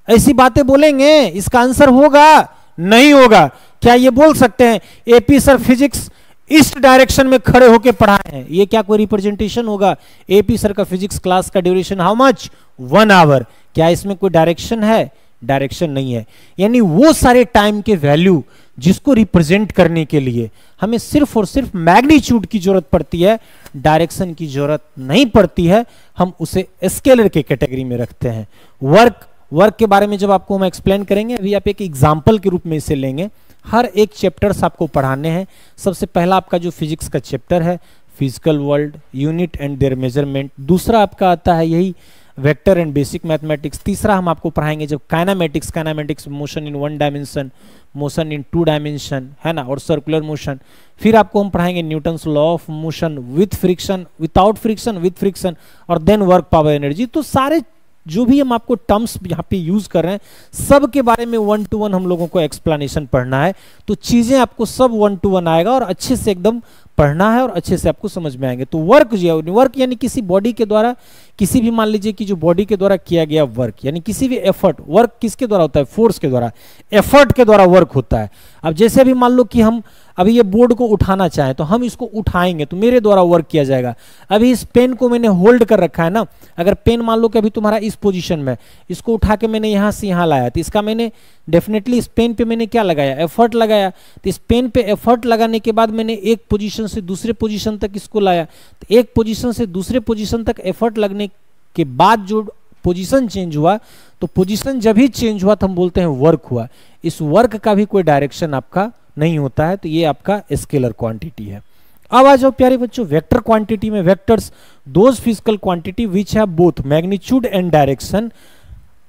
ऐसी बातें बोलेंगे, इसका आंसर होगा? नहीं होगा। क्या ये बोल सकते हैं AP sir physics east direction में खड़े होकर पढ़ाए? हैं ये क्या कोई रिप्रेजेंटेशन होगा? एपी सर का फिजिक्स क्लास का duration how much one hour क्या इसमें कोई डायरेक्शन है? डायरेक्शन नहीं है। यानी वो सारे टाइम के वैल्यू जिसको रिप्रेजेंट करने के लिए हमें सिर्फ़ और सिर्फ़ मैग्नीट्यूड की ज़रूरत पड़ती है डायरेक्शन की ज़रूरत नहीं पड़ती है, हम उसे स्केलर के कैटेगरी में रखते हैं। वर्क वर्क के बारे में जब आपको हम एक्सप्लेन करेंगे, अभी आप एक एग्ज़ाम्पल के रूप में इसे लेंगे। हर एक चैप्टर्स आपको पढ़ाने हैं। सबसे पहला आपका जो फिजिक्स का चैप्टर है physical world unit and their measurement दूसरा आपका आता है यही वेक्टर एंड बेसिक मैथमेटिक्स, तीसरा हम आपको पढ़ाएँगे जब kinematics kinematics motion in one dimension, motion in two dimension, है ना, और सर्कुलर मोशन। फिर आपको हम पढ़ाएँगे Newton law of motion with friction, without friction with friction, और देन वर्क पावर एनर्जी। तो सारे जो भी हम आपको टर्म्स यहाँ पे यूज़ कर रहे हैं, सब के बारे में वन टू वन हम लोगों को एक्सप्लेनेशन पढ़ना है। तो चीज़ें आपको सब वन टू वन आएगा और अच्छे से एकदम पढ़ना है और अच्छे से आपको समझ में आएँगे। तो वर्क जो है वर्क यानी किसी बॉडी के द्वारा, किसी भी मान लीजिए कि जो बॉडी के द्वारा किया गया वर्क यानी किसी भी एफर्ट वर्क किसके द्वारा होता है? फोर्स के द्वारा। एफर्ट के द्वारा वर्क होता है। अब जैसे भी मान लो कि हम अभी ये बोर्ड को उठाना चाहें तो हम इसको उठाएँगे तो मेरे द्वारा वर्क किया जाएगा। अभी इस पेन को मैंने होल्ड कर रखा है ना, अगर पेन मान लो कि अभी तुम्हारा इस पोजीशन में इसको उठा के मैंने यहाँ से यहाँ लाया तो इसका मैंने डेफिनेटली इस पेन पे मैंने क्या लगाया? एफर्ट लगाया। तो इस पेन पे एफर्ट लगाने के बाद मैंने एक पोजिशन से दूसरे पोजिशन तक इसको लाया। तो एक पोजिशन से दूसरे पोजिशन तक एफर्ट लगने के बाद जो पोजिशन चेंज हुआ तो पोजीशन जब ही चेंज हुआ तो हम बोलते हैं वर्क हुआ। इस वर्क का भी कोई डायरेक्शन आपका नहीं होता है तो ये आपका स्केलर क्वांटिटी है। अब आ जाओ प्यारे बच्चों वेक्टर क्वांटिटी में vectors those physical quantity which है बोथ मैग्नीट्यूड एंड डायरेक्शन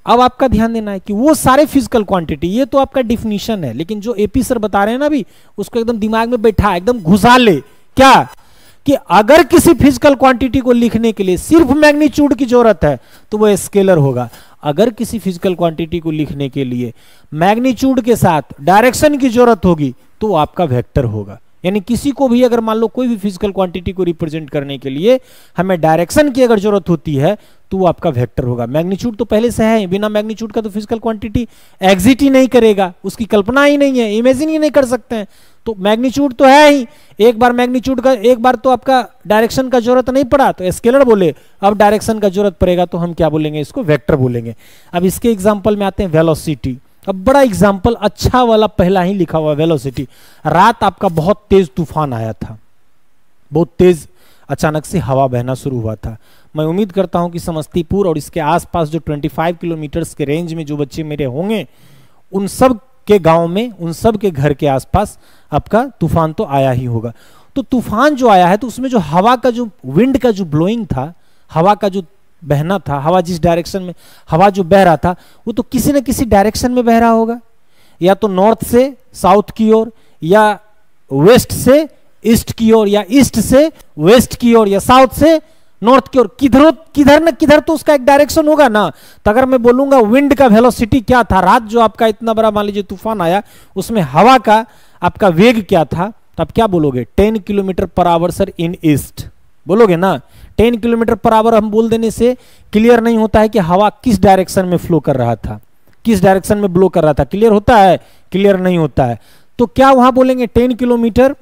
अब आपका ध्यान देना है कि वो सारे फ़िज़िकल क्वांटिटी ये तो आपका डिफिनीशन है, लेकिन जो एपी सर बता रहे हैं ना अभी, उसको एकदम दिमाग में बैठा, एकदम घुसा ले। क्या? कि अगर किसी फ़िज़िकल क्वांटिटी को लिखने के लिए सिर्फ़ मैग्नीट्यूड की ज़रूरत है तो वो स्केलर होगा। अगर किसी फ़िज़िकल क्वांटिटी को लिखने के लिए मैग्नीट्यूड के साथ डायरेक्शन की ज़रूरत होगी तो आपका वेक्टर होगा। यानी किसी को भी अगर मान लो कोई भी फ़िज़िकल क्वांटिटी को रिप्रेजेंट करने के लिए हमें डायरेक्शन की अगर ज़रूरत होती है तो वो आपका वेक्टर होगा। मैग्नीट्यूड तो पहले से है, बिना मैग्नीट्यूड का तो फ़िज़िकल क्वांटिटी एग्जिट ही नहीं करेगा। उसकी कल्पना ही नहीं है इमेजिन ही नहीं कर सकते हैं। तो मैग्नीच्यूड तो है ही। एक बार मैग्नीच्यूड का एक बार तो आपका डायरेक्शन का ज़रूरत नहीं पड़ा तो स्केलर बोले, अब डायरेक्शन का ज़रूरत पड़ेगा तो हम क्या बोलेंगे इसको? वेक्टर बोलेंगे। अब इसके एग्ज़ाम्पल में आते हैं वेलोसिटी। अब बड़ा एग्ज़ाम्पल अच्छा वाला पहला ही लिखा हुआ वेलोसिटी। रात आपका बहुत तेज तूफ़ान आया था। बहुत तेज अचानक से हवा बहना शुरू हुआ था। मैं उम्मीद करता हूँ कि समस्तीपुर और इसके आसपास जो 25 किलोमीटर के रेंज में जो बच्चे मेरे होंगे, उन सब के गाँव में, उन सब के घर के आसपास आपका तूफ़ान तो आया ही होगा। तो तूफ़ान जो आया है तो उसमें जो हवा का जो विंड का जो ब्लोइंग था, हवा का जो बहना था, हवा जिस डायरेक्शन में, हवा जो बह रहा था, वो तो किसी न किसी डायरेक्शन में बह रहा होगा। या तो नॉर्थ से साउथ की ओर, या वेस्ट से ईस्ट की ओर, या ईस्ट से वेस्ट की ओर, या साउथ से नॉर्थ की ओर, किधर किधर न किधर तो उसका एक डायरेक्शन होगा ना। तो अगर मैं बोलूँगा विंड का वेलोसिटी क्या था? रात जो आपका इतना बड़ा, मान लीजिए, तूफ़ान आया, उसमें हवा का आपका वेग क्या था? तो आप क्या बोलोगे? Ten kilometre per hour sir in east बोलोगे ना? टेन किलोमीटर पर आवर हम बोल देने से क्लियर नहीं होता है कि हवा किस डायरेक्शन में फ्लो कर रहा था। किस डायरेक्शन में ब्लो कर रहा था? क्लियर होता है? क्लियर नहीं होता है। तो क्या वहाँ बोलेंगे? Ten kilometre?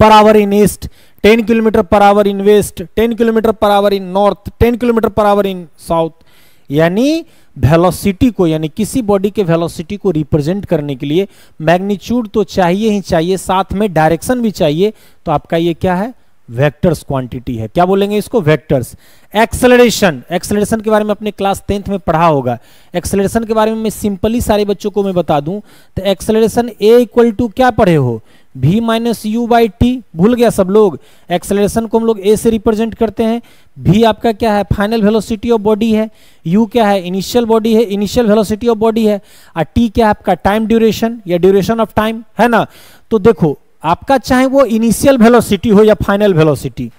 Per hour in east ten kilometre per hour in west ten kilometre per hour in north ten kilometre per hour in south यानी वेलोसिटी को, यानी किसी बॉडी के वेलोसिटी को रिप्रेजेंट करने के लिए मैग्नीट्यूड तो चाहिए ही चाहिए, साथ में डायरेक्शन भी चाहिए तो आपका ये क्या है? वेक्टर्स क्वांटिटी है। क्या बोलेंगे इसको? वेक्टर्स एक्सेलरेशन एक्सेलरेशन के बारे में अपने क्लास टेंथ में पढ़ा होगा। एक्सेलरेशन के बारे में मैं सिंपली सारे बच्चों को मैं बता दूँ तो एक्सेलरेशन ए इक्वल टू क्या पढ़े हो? V minus u by t भूल गया सब लोग। एक्सेलरेशन को हम लोग ए से रिप्रेजेंट करते हैं। V आपका क्या है? फाइनल वेलोसिटी ऑफ़ बॉडी है। U क्या है? इनिशियल बॉडी है। इनिशियल वेलोसिटी ऑफ़ बॉडी है। और t क्या है आपका? टाइम ड्यूरेशन या ड्यूरेशन ऑफ़ टाइम है ना? तो देखो, आपका चाहे वो इनिशियल वेलोसिटी हो या फाइनल वेलोसिटी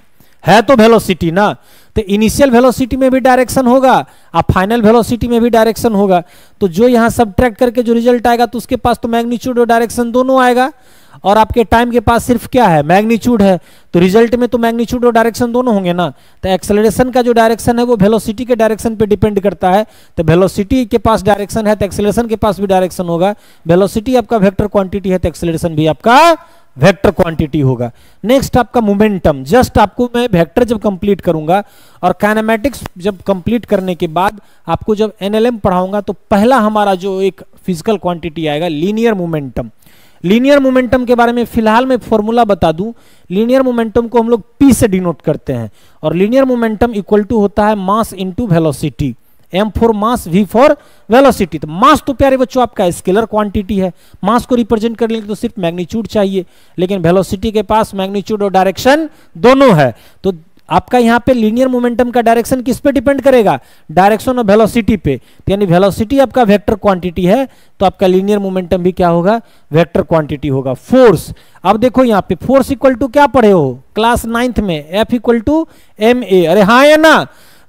है तो वेलोसिटी ना? तो इनिशियल वेलोसिटी में भी डायरेक्शन होगा, और फाइनल वेलोसिटी में भी डायरेक्शन होगा। तो जो यहाँ सब करके जो रिज़ल्ट आएगा तो उसके पास तो मैग्नीट्यूड और डायरेक्शन दोनों आएगा। और आपके टाइम के पास सिर्फ़ क्या है? मैग्नीट्यूड है। तो रिज़ल्ट में तो मैग्नीट्यूड और डायरेक्शन दोनों होंगे ना। तो एक्सेलरेशन का जो डायरेक्शन है, वो वेलोसिटी के डायरेक्शन पे डिपेंड करता है। तो वेलोसिटी के पास डायरेक्शन है तो एक्सेलरेशन के पास भी डायरेक्शन होगा। वेलोसिटी आपका वेक्टर क्वांटिटी है तो एक्सेलरेशन भी आपका वेक्टर क्वांटिटी होगा। नेक्स्ट आपका मोमेंटम जस्ट आपको मैं वेक्टर जब कंप्लीट करूँगा और काइनेमेटिक्स जब कंप्लीट करने के बाद आपको जब एनएलएम पढ़ाऊँगा तो पहला हमारा जो एक फ़िज़िकल क्वांटिटी आएगा लीनियर मोमेंटम लीनियर मोमेंटम के बारे में फ़िलहाल मैं फॉर्मूला बता दूँ। लीनियर मोमेंटम को हम लोग पी से डिनोट करते हैं। और लीनियर मोमेंटम इक्वल टू होता है mass into velocity M for mass V for velocity तो मास तो प्यारे बच्चों, आपका स्केलर क्वांटिटी है। मास को रिप्रेजेंट करने के तो सिर्फ़ मैग्नीट्यूड चाहिए। लेकिन वेलोसिटी के पास मैग्नीट्यूड और डायरेक्शन दोनों है। तो आपका यहाँ पे लीनियर मोमेंटम का डायरेक्शन किस पे डिपेंड करेगा? डायरेक्शन ऑफ़ वेलोसिटी पे। तो यानी वेलोसिटी आपका वेक्टर क्वांटिटी है तो आपका लीनियर मोमेंटम भी क्या होगा? वेक्टर क्वांटिटी होगा। फोर्स अब देखो यहाँ पे फोर्स इक्वल टू क्या पढ़े हो? क्लास नाइन्थ में F equal to M A अरे हाँ या ना?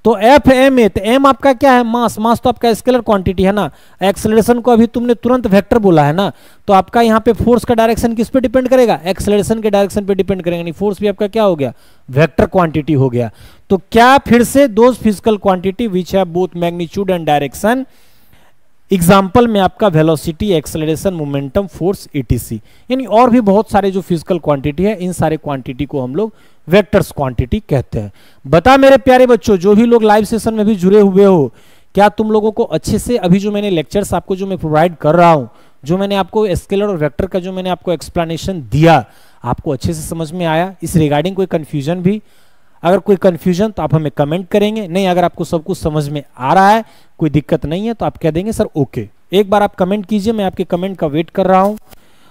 तो एफ़ एम ए तो एम आपका क्या है? मास मास तो आपका स्केलर क्वांटिटी है ना? एक्सेलरेशन को अभी तुमने तुरंत वेक्टर बोला है ना? तो आपका यहाँ पे फोर्स का डायरेक्शन किस पे डिपेंड करेगा? एक्सेलरेशन के डायरेक्शन पे डिपेंड करेगा नहीं फोर्स भी आपका क्या हो गया? वेक्टर क्वांटिटी हो गया। तो क्या फिर से दोज फ़िज़िकल क्वांटिटी विच है both magnitude and direction example में आपका velocity acceleration momentum force ETC यानी और भी बहुत सारे जो फ़िज़िकल क्वांटिटी है, इन सारे क्वांटिटी को हम लोग वेक्टर्स क्वांटिटी कहते हैं। बता मेरे प्यारे बच्चों, जो भी लोग लाइव सेशन में भी जुड़े हुए हो, क्या तुम लोगों को अच्छे से अभी जो मैंने लेक्चर्स आपको जो मैं प्रोवाइड कर रहा हूँ, जो मैंने आपको स्केलर और वेक्टर का जो मैंने आपको एक्सप्लेनेशन दिया, आपको अच्छे से समझ में आया? इस रिगार्डिंग कोई कंफ्यूजन भी? अगर कोई कंफ्यूजन तो आप हमें कमेंट करेंगे। नहीं, अगर आपको सब कुछ समझ में आ रहा है, कोई दिक्कत नहीं है तो आप कह देंगे, सर ओके एक बार आप कमेंट कीजिए, मैं आपके कमेंट का वेट कर रहा हूँ।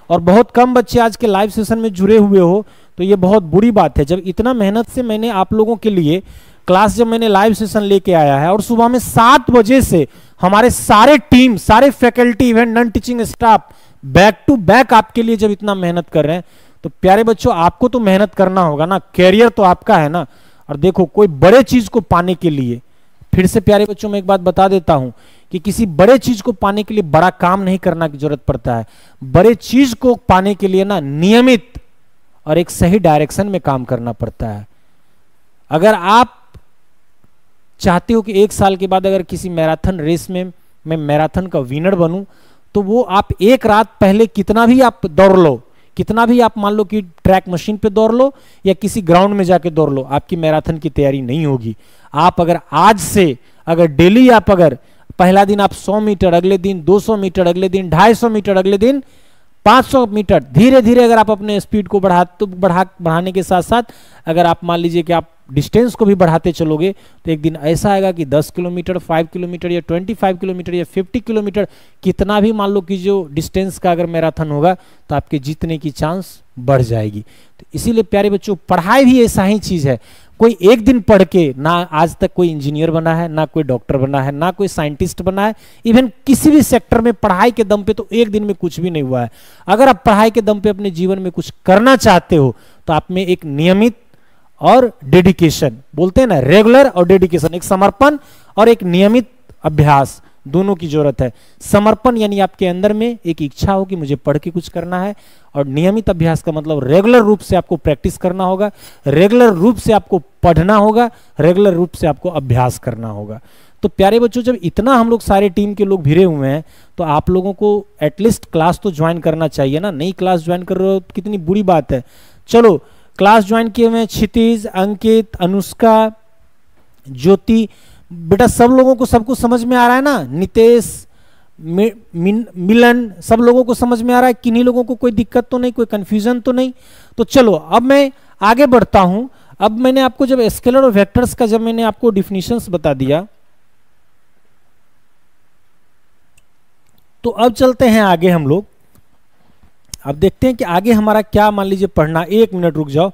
और बहुत कम बच्चे आज के लाइव सेशन में जुड़े हुए हो तो ये बहुत बुरी बात है। जब इतना मेहनत से मैंने आप लोगों के लिए क्लास जब मैंने लाइव सेशन लेके आया है, और सुबह में सात बजे से हमारे सारे टीम सारे faculty event non teaching staff back to back आपके लिए जब इतना मेहनत कर रहे हैं तो प्यारे बच्चों, आपको तो मेहनत करना होगा ना। कैरियर तो आपका है ना। और देखो, कोई बड़े चीज़ को पाने के लिए, फिर से प्यारे बच्चों, में एक बात बता देता हूँ कि किसी बड़े चीज़ को पाने के लिए बड़ा काम नहीं करना की ज़रूरत पड़ता है। बड़े चीज़ को पाने के लिए ना नियमित और एक सही डायरेक्शन में काम करना पड़ता है। अगर आप चाहते हो कि एक साल के बाद अगर किसी मैराथन रेस में मैं मैराथन का विनर बनूं तो वो आप एक रात पहले कितना भी आप दौड़ लो कितना भी आप मान लो कि ट्रैक मशीन पे दौड़ लो या किसी ग्राउंड में जाके दौड़ लो, आपकी मैराथन की तैयारी नहीं होगी। आप अगर आज से, अगर डेली आप अगर, पहला दिन आप 100 मीटर, अगले दिन 200 मीटर, अगले दिन 250 मीटर, अगले दिन 500 मीटर धीरे धीरे अगर आप अपने स्पीड को बढ़ा तो बढ़ा, बढ़ाने के साथ साथ अगर आप मान लीजिए कि आप डिस्टेंस को भी बढ़ाते चलोगे तो एक दिन ऐसा आएगा कि 10 किलोमीटर 5 किलोमीटर या 25 किलोमीटर या 50 किलोमीटर, कितना भी मान लो कि जो डिस्टेंस का अगर मैराथन होगा तो आपके जीतने की चांस बढ़ जाएगी। तो इसीलिए प्यारे बच्चों, पढ़ाई भी ऐसा ही चीज़ है। कोई एक दिन पढ़ के ना आज तक कोई इंजीनियर बना है, ना कोई डॉक्टर बना है, ना कोई साइंटिस्ट बना है, इवन किसी भी सेक्टर में पढ़ाई के दम पे तो एक दिन में कुछ भी नहीं हुआ है। अगर आप पढ़ाई के दम पे अपने जीवन में कुछ करना चाहते हो तो आप में एक नियमित और डेडिकेशन, बोलते हैं ना, रेगुलर और डेडिकेशन, एक समर्पण और एक नियमित अभ्यास। दोनों की ज़रूरत है। समर्पण यानी आपके अंदर में एक इच्छा हो कि मुझे पढ़ के कुछ करना है और नियमित अभ्यास का मतलब रेगुलर रूप से आपको प्रैक्टिस करना होगा रेगुलर रूप से आपको पढ़ना होगा रेगुलर रूप से आपको अभ्यास करना होगा। तो प्यारे बच्चों, जब इतना हम लोग सारे टीम के लोग भिड़े हुए हैं तो आप लोगों को एटलीस्ट क्लास तो ज्वाइन करना चाहिए ना। नई क्लास ज्वाइन कर रहे हो तो कितनी बुरी बात है। चलो क्लास ज्वाइन किए हुए हैं क्षितिज, अंकित, अनुष्का, ज्योति बेटा, सब लोगों को सब कुछ समझ में आ रहा है ना? नितेश मिलन, सब लोगों को समझ में आ रहा है। किन्हीं लोगों को कोई दिक्कत तो नहीं, कोई कंफ्यूजन तो नहीं। तो चलो, अब मैं आगे बढ़ता हूँ। अब मैंने आपको जब स्केलर और वेक्टर्स का जब मैंने आपको डिफिनीशंस बता दिया तो अब चलते हैं आगे हम लोग। अब देखते हैं कि आगे हमारा क्या, मान लीजिए, पढ़ना। एक मिनट रुक जाओ।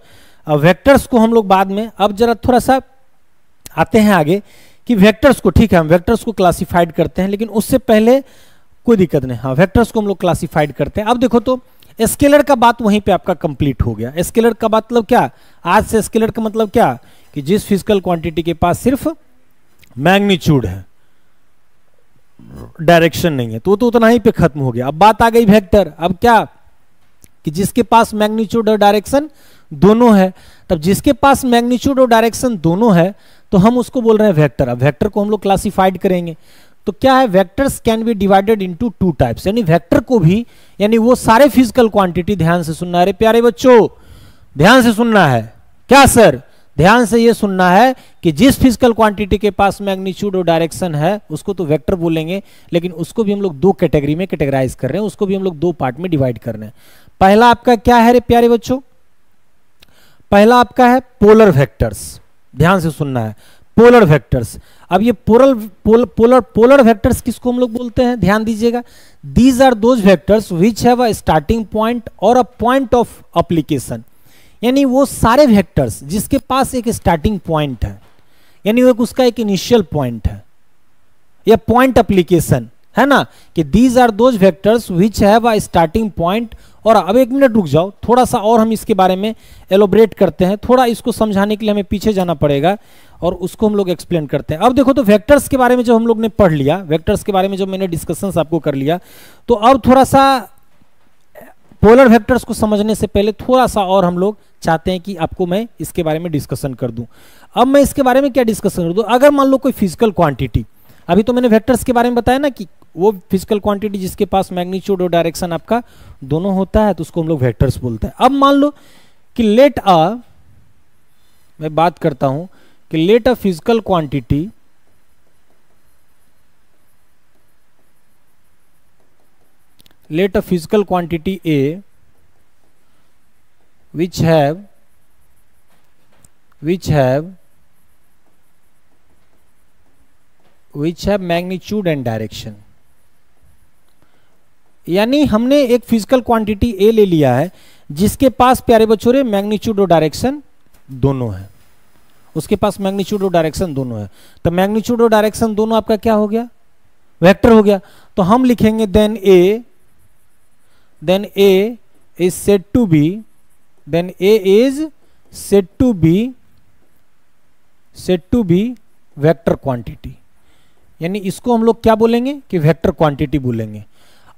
अब वेक्टर्स को हम लोग बाद में, अब जरा थोड़ा सा आते हैं आगे। कि वेक्टर्स को, ठीक है, हम वेक्टर्स को क्लासिफाइड करते हैं, लेकिन उससे पहले कोई दिक्कत नहीं। हाँ वेक्टर्स को हम लोग क्लासिफाइड करते हैं। अब देखो तो स्केलर का बात वहीं पे आपका कंप्लीट हो गया। स्केलर का मतलब क्या? आज से स्केलर का मतलब क्या? कि जिस फ़िज़िकल क्वांटिटी के पास सिर्फ़ मैग्नीच्यूड है डायरेक्शन नहीं है तो तो उतना ही पे खत्म हो गया। अब बात आ गई वेक्टर अब क्या? कि जिसके पास मैग्नीच्यूड और डायरेक्शन दोनों है, तब जिसके पास मैग्नीच्यूड और डायरेक्शन दोनों है तो हम उसको बोल रहे हैं वेक्टर अब वेक्टर को हम लोग क्लासिफाइड करेंगे। तो क्या है vectors can be divided into two types यानी वेक्टर को भी, यानी वो सारे फ़िज़िकल क्वांटिटी ध्यान से सुनना है। प्यारे बच्चों, ध्यान से सुनना है। क्या सर? ध्यान से ये सुनना है कि जिस फ़िज़िकल क्वांटिटी के पास मैग्नीट्यूड और डायरेक्शन है, उसको तो वेक्टर बोलेंगे, लेकिन उसको भी हम लोग दो कैटेगरी में कैटेगराइज कर रहे हैं, उसको भी हम लोग दो पार्ट में डिवाइड कर रहे हैं। पहला आपका क्या है रे प्यारे बच्चों? पहला आपका है पोलर वेक्टर्स ध्यान से सुनना है पोलर वेक्टर्स अब ये polar pole, polar polar vectors किसको हम लोग बोलते हैं? ध्यान दीजिएगा। These are those vectors which have a starting point और अ पॉइंट ऑफ़ अप्लीकेशन यानी वो सारे वेक्टर्स जिसके पास एक स्टार्टिंग पॉइंट है। यानी वो उसका एक इनिशियल पॉइंट है। या पॉइंट अप्लीकेशन है ना? कि these are those vectors which have a starting point और अब एक मिनट रुक जाओ, थोड़ा सा और हम इसके बारे में एलोबरेट करते हैं, थोड़ा इसको समझाने के लिए हमें पीछे जाना पड़ेगा और उसको हम लोग एक्सप्लेन करते हैं। अब देखो तो वेक्टर्स के बारे में जब हम लोग ने पढ़ लिया, वेक्टर्स के बारे में जब मैंने डिस्कशन आपको कर लिया तो अब थोड़ा सा पोलर वेक्टर्स को समझने से पहले थोड़ा सा और हम लोग चाहते हैं कि आपको मैं इसके बारे में डिस्कशन कर दूँ। अब मैं इसके बारे में क्या डिस्कशन कर? दूँ अगर मान लो कोई फ़िज़िकल क्वांटिटी, अभी तो मैंने वेक्टर्स के बारे में बताया ना कि वो फ़िज़िकल क्वांटिटी जिसके पास मैग्नीट्यूड और डायरेक्शन आपका दोनों होता है तो उसको हम लोग वेक्टर्स बोलते हैं। अब मान लो कि लेट अ मैं बात करता हूँ कि let a physical quantity let a physical quantity A which have which have which have magnitude and direction यानी हमने एक फ़िज़िकल क्वांटिटी ए ले लिया है, जिसके पास प्यारे बच्चों मैग्नीट्यूड और डायरेक्शन दोनों है। उसके पास मैग्नीट्यूड और डायरेक्शन दोनों है। तो मैग्नीट्यूड और डायरेक्शन दोनों आपका क्या हो गया? वेक्टर हो गया। तो हम लिखेंगे then A then A is said to be then A is said to be said to be vector quantity यानी इसको हम लोग क्या बोलेंगे? कि वेक्टर क्वांटिटी बोलेंगे।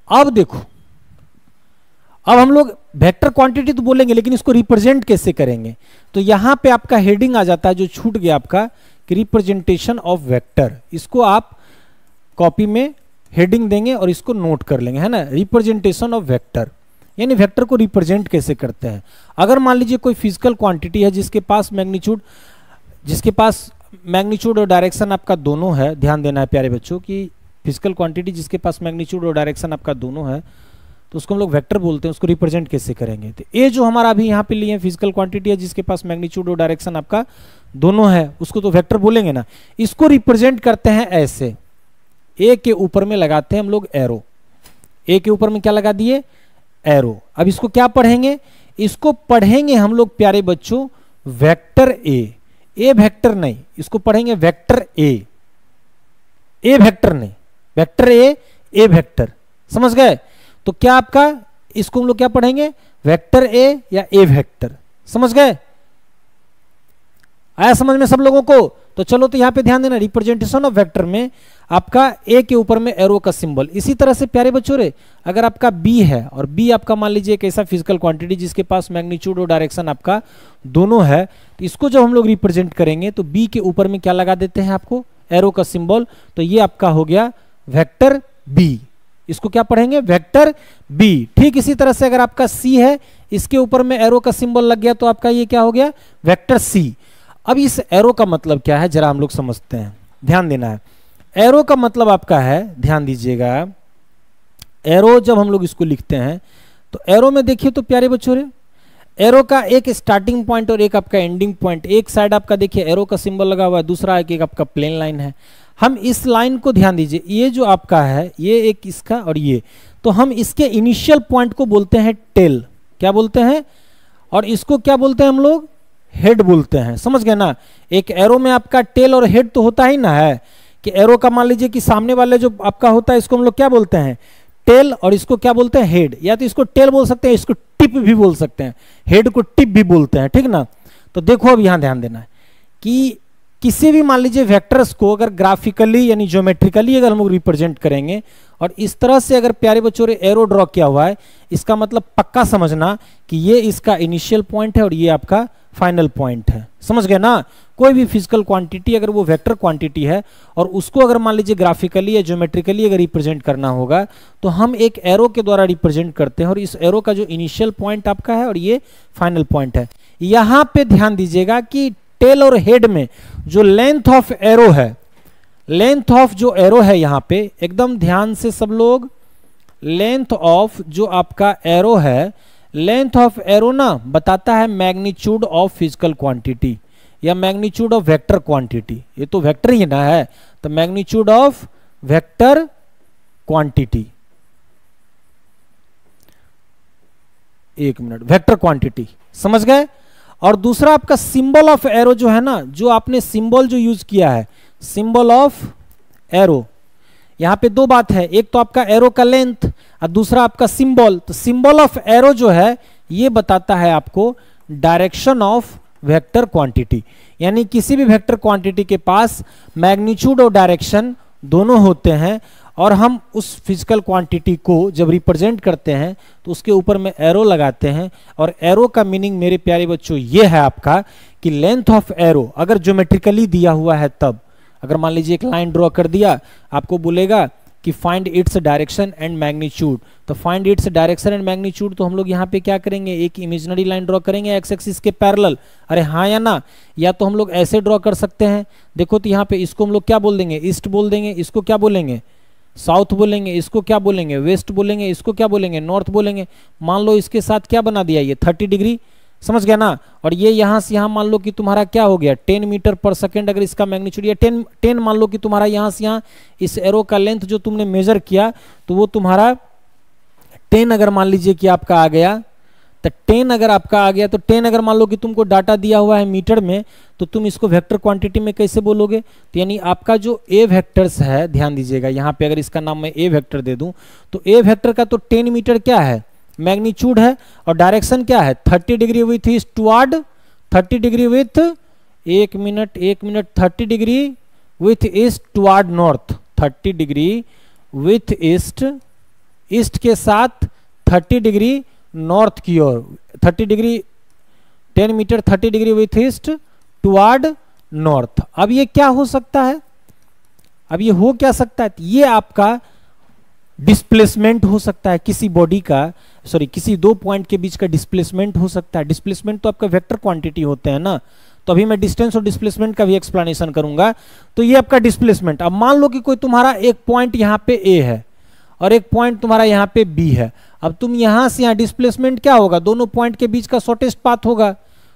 अब देखो। अब हम लोग वेक्टर क्वांटिटी तो बोलेंगे, लेकिन इसको रिप्रेजेंट कैसे करेंगे? तो यहाँ पे आपका हेडिंग आ जाता है, जो छूट गया आपका कि रिप्रेजेंटेशन ऑफ़ वेक्टर इसको आप कॉपी में हेडिंग देंगे और इसको नोट कर लेंगे, है ना? रिप्रेजेंटेशन ऑफ़ वेक्टर यानी वेक्टर को रिप्रेजेंट कैसे करते हैं? अगर मान लीजिए कोई फ़िज़िकल क्वांटिटी है, जिसके पास मैग्नीट्यूड जिसके पास मैग्नीट्यूड और डायरेक्शन आपका दोनों है, ध्यान देना है प्यारे बच्चों की फ़िज़िकल क्वांटिटी जिसके पास मैग्नीट्यूड और डायरेक्शन आपका दोनों है तो उसको हम लोग वेक्टर बोलते हैं, उसको रिप्रेजेंट कैसे करेंगे? तो ए जो हमारा अभी यहाँ पे लिए फ़िज़िकल क्वांटिटी है, जिसके पास मैग्नीट्यूड और डायरेक्शन आपका दोनों है, उसको तो वेक्टर बोलेंगे ना? इसको रिप्रेजेंट करते हैं ऐसे। ए के ऊपर में लगाते हैं हम लोग एरो ए के ऊपर में क्या लगा दिए? एरो अब इसको क्या पढ़ेंगे? इसको पढ़ेंगे हम लोग प्यारे बच्चों वेक्टर ए ए वेक्टर नहीं, इसको पढ़ेंगे वेक्टर ए ए वेक्टर नहीं। Vector A A vector. समझ गए? तो क्या आपका इसको हम लोग क्या पढ़ेंगे? वेक्टर ए या ए वेक्टर। समझ गए? आया समझ में सब लोगों को? तो चलो तो यहाँ पे ध्यान देना रिप्रेजेंटेशन ऑफ़ वेक्टर में आपका ए के ऊपर में एरो का सिंबल इसी तरह से प्यारे बच्चों रे, अगर आपका बी है और बी आपका मान लीजिए एक ऐसा फ़िज़िकल क्वांटिटी जिसके पास मैग्नीट्यूड और डायरेक्शन आपका दोनों है तो इसको जब हम लोग रिप्रेजेंट करेंगे तो बी के ऊपर में क्या लगा देते हैं आपको? एरो का सिंबल तो ये आपका हो गया वेक्टर बी इसको क्या पढ़ेंगे? वेक्टर बी ठीक इसी तरह से अगर आपका सी है इसके ऊपर में एरो का सिंबल लग गया तो आपका ये क्या हो गया? वेक्टर सी अब इस एरो का मतलब क्या है? जरा हम लोग समझते हैं। ध्यान देना है। एरो का मतलब आपका है ध्यान दीजिएगा। एरो जब हम लोग इसको लिखते हैं तो एरो में देखिए तो प्यारे बच्चों एरो का एक स्टार्टिंग पॉइंट और एक आपका एंडिंग पॉइंट एक साइड आपका देखिए एरो का सिंबल लगा हुआ है दूसरा एक, एक आपका प्लेन लाइन है। हम इस लाइन को ध्यान दीजिए, ये जो आपका है, ये एक इसका और ये। तो हम इसके इनिशियल पॉइंट को बोलते हैं टेल क्या बोलते हैं? और इसको क्या बोलते हैं हम लोग? हेड बोलते हैं। समझ गए ना? एक एरो में आपका टेल और हेड तो होता ही ना है। कि एरो का मान लीजिए कि सामने वाले जो आपका होता है, इसको हम लोग क्या बोलते हैं? टेल और इसको क्या बोलते हैं? हेड या तो इसको टेल बोल सकते हैं, इसको टिप भी बोल सकते हैं। हेड को टिप भी बोलते हैं, ठीक ना? तो देखो अब यहाँ ध्यान देना है कि किसी भी मान लीजिए वेक्टर्स को अगर ग्राफिकली यानी ज्योमेट्रिकली अगर हम लोग रिप्रेजेंट करेंगे, और इस तरह से अगर प्यारे बच्चों ने एरो ड्रॉ किया हुआ है, इसका मतलब पक्का समझना कि ये इसका इनिशियल पॉइंट है और ये आपका फाइनल पॉइंट है। समझ गए ना? कोई भी फ़िज़िकल क्वांटिटी अगर वो वेक्टर क्वांटिटी है, और उसको अगर मान लीजिए ग्राफिकली या ज्योमेट्रिकली अगर रिप्रेजेंट करना होगा तो हम एक एरो के द्वारा रिप्रेजेंट करते हैं और इस एरो का जो इनिशियल पॉइंट आपका है और ये फाइनल पॉइंट है। यहाँ पे ध्यान दीजिएगा कि टेल और हेड में जो लेंथ ऑफ़ एरो है लेंथ ऑफ़ जो एरो है यहाँ पे, एकदम ध्यान से सब लोग लेंथ ऑफ़ जो आपका एरो है लेंथ ऑफ़ एरो ना बताता है मैग्नीट्यूड ऑफ़ फ़िज़िकल क्वांटिटी या मैग्नीट्यूड ऑफ़ वेक्टर क्वांटिटी ये तो वेक्टर ही ना है तो मैग्नीट्यूड ऑफ़ वेक्टर क्वांटिटी एक मिनट वेक्टर क्वांटिटी समझ गए? और दूसरा आपका सिंबल ऑफ़ एरो जो है ना, जो आपने सिंबल जो यूज़ किया है सिंबल ऑफ़ एरो यहाँ पे दो बात है, एक तो आपका एरो का लेंथ और दूसरा आपका सिंबल तो सिंबल ऑफ़ एरो जो है, ये बताता है आपको डायरेक्शन ऑफ़ वेक्टर क्वांटिटी यानी किसी भी वेक्टर क्वांटिटी के पास मैग्नीट्यूड और डायरेक्शन दोनों होते हैं। और हम उस फ़िज़िकल क्वांटिटी को जब रिप्रेजेंट करते हैं तो उसके ऊपर में एरो लगाते हैं, और एरो का मीनिंग मेरे प्यारे बच्चों, ये है आपका कि लेंथ ऑफ़ एरो अगर ज्योमेट्रिकली दिया हुआ है तब, अगर मान लीजिए एक लाइन ड्रॉ कर दिया, आपको बोलेगा कि find its direction and magnitude तो find its direction and magnitude तो हम लोग यहाँ पे क्या करेंगे? एक इमेजनरी लाइन ड्रॉ करेंगे एक्स एक्सिस के पैरेलल अरे हाँ या ना? या तो हम लोग ऐसे ड्रॉ कर सकते हैं? देखो तो यहाँ पे इसको हम लोग क्या बोल देंगे? ईस्ट बोल देंगे, इसको क्या बोलेंगे? साउथ बोलेंगे, इसको क्या बोलेंगे? वेस्ट बोलेंगे, इसको क्या बोलेंगे? नॉर्थ बोलेंगे। मान लो इसके साथ क्या बना दिया ये? Thirty degree? समझ गया ना? और ये यहाँ से यहाँ मान लो कि तुम्हारा क्या हो गया? टेन मीटर पर सेकेंड अगर इसका मैग्नीट्यूड, या टेन टेन मान लो कि तुम्हारा यहाँ से यहाँ इस एरो का लेंथ जो तुमने मेजर किया तो वो तुम्हारा टेन अगर मान लीजिए कि आपका आ गया तो टेन अगर आपका आ गया तो टेन अगर मान लो कि तुमको डाटा दिया हुआ है मीटर में तो तुम इसको वेक्टर क्वांटिटी में कैसे बोलोगे? तो यानी आपका जो ए वेक्टर्स है, ध्यान दीजिएगा, यहाँ पे अगर इसका नाम मैं ए वेक्टर दे दूँ तो ए वेक्टर का तो टेन मीटर क्या है? मैग्नीच्यूड है, और डायरेक्शन क्या है? Thirty degree with east toward thirty degree with एक मिनट एक minute thirty degree with east toward north thirty degree with east east के साथ थर्टी डिग्री नॉर्थ की ओर 30 degree 10 metre 30 degree with east toward north अब ये क्या हो सकता है? अब ये हो क्या सकता है? ये आपका डिस्प्लेसमेंट हो सकता है किसी बॉडी का सॉरी किसी दो पॉइंट के बीच का डिस्प्लेसमेंट हो सकता है। डिस्प्लेसमेंट तो आपका वेक्टर क्वांटिटी होते हैं ना। तो अभी मैं डिस्टेंस और डिस्प्लेसमेंट का भी एक्सप्लेनेशन करूँगा। तो ये आपका डिस्प्लेसमेंट अब मान लो कि कोई तुम्हारा एक पॉइंट यहाँ पे ए है और एक पॉइंट तुम्हारा यहाँ पे बी है। अब तुम यहाँ से यहाँ डिस्प्लेसमेंट क्या होगा? दोनों पॉइंट के बीच का शॉर्टेस्ट पाथ होगा।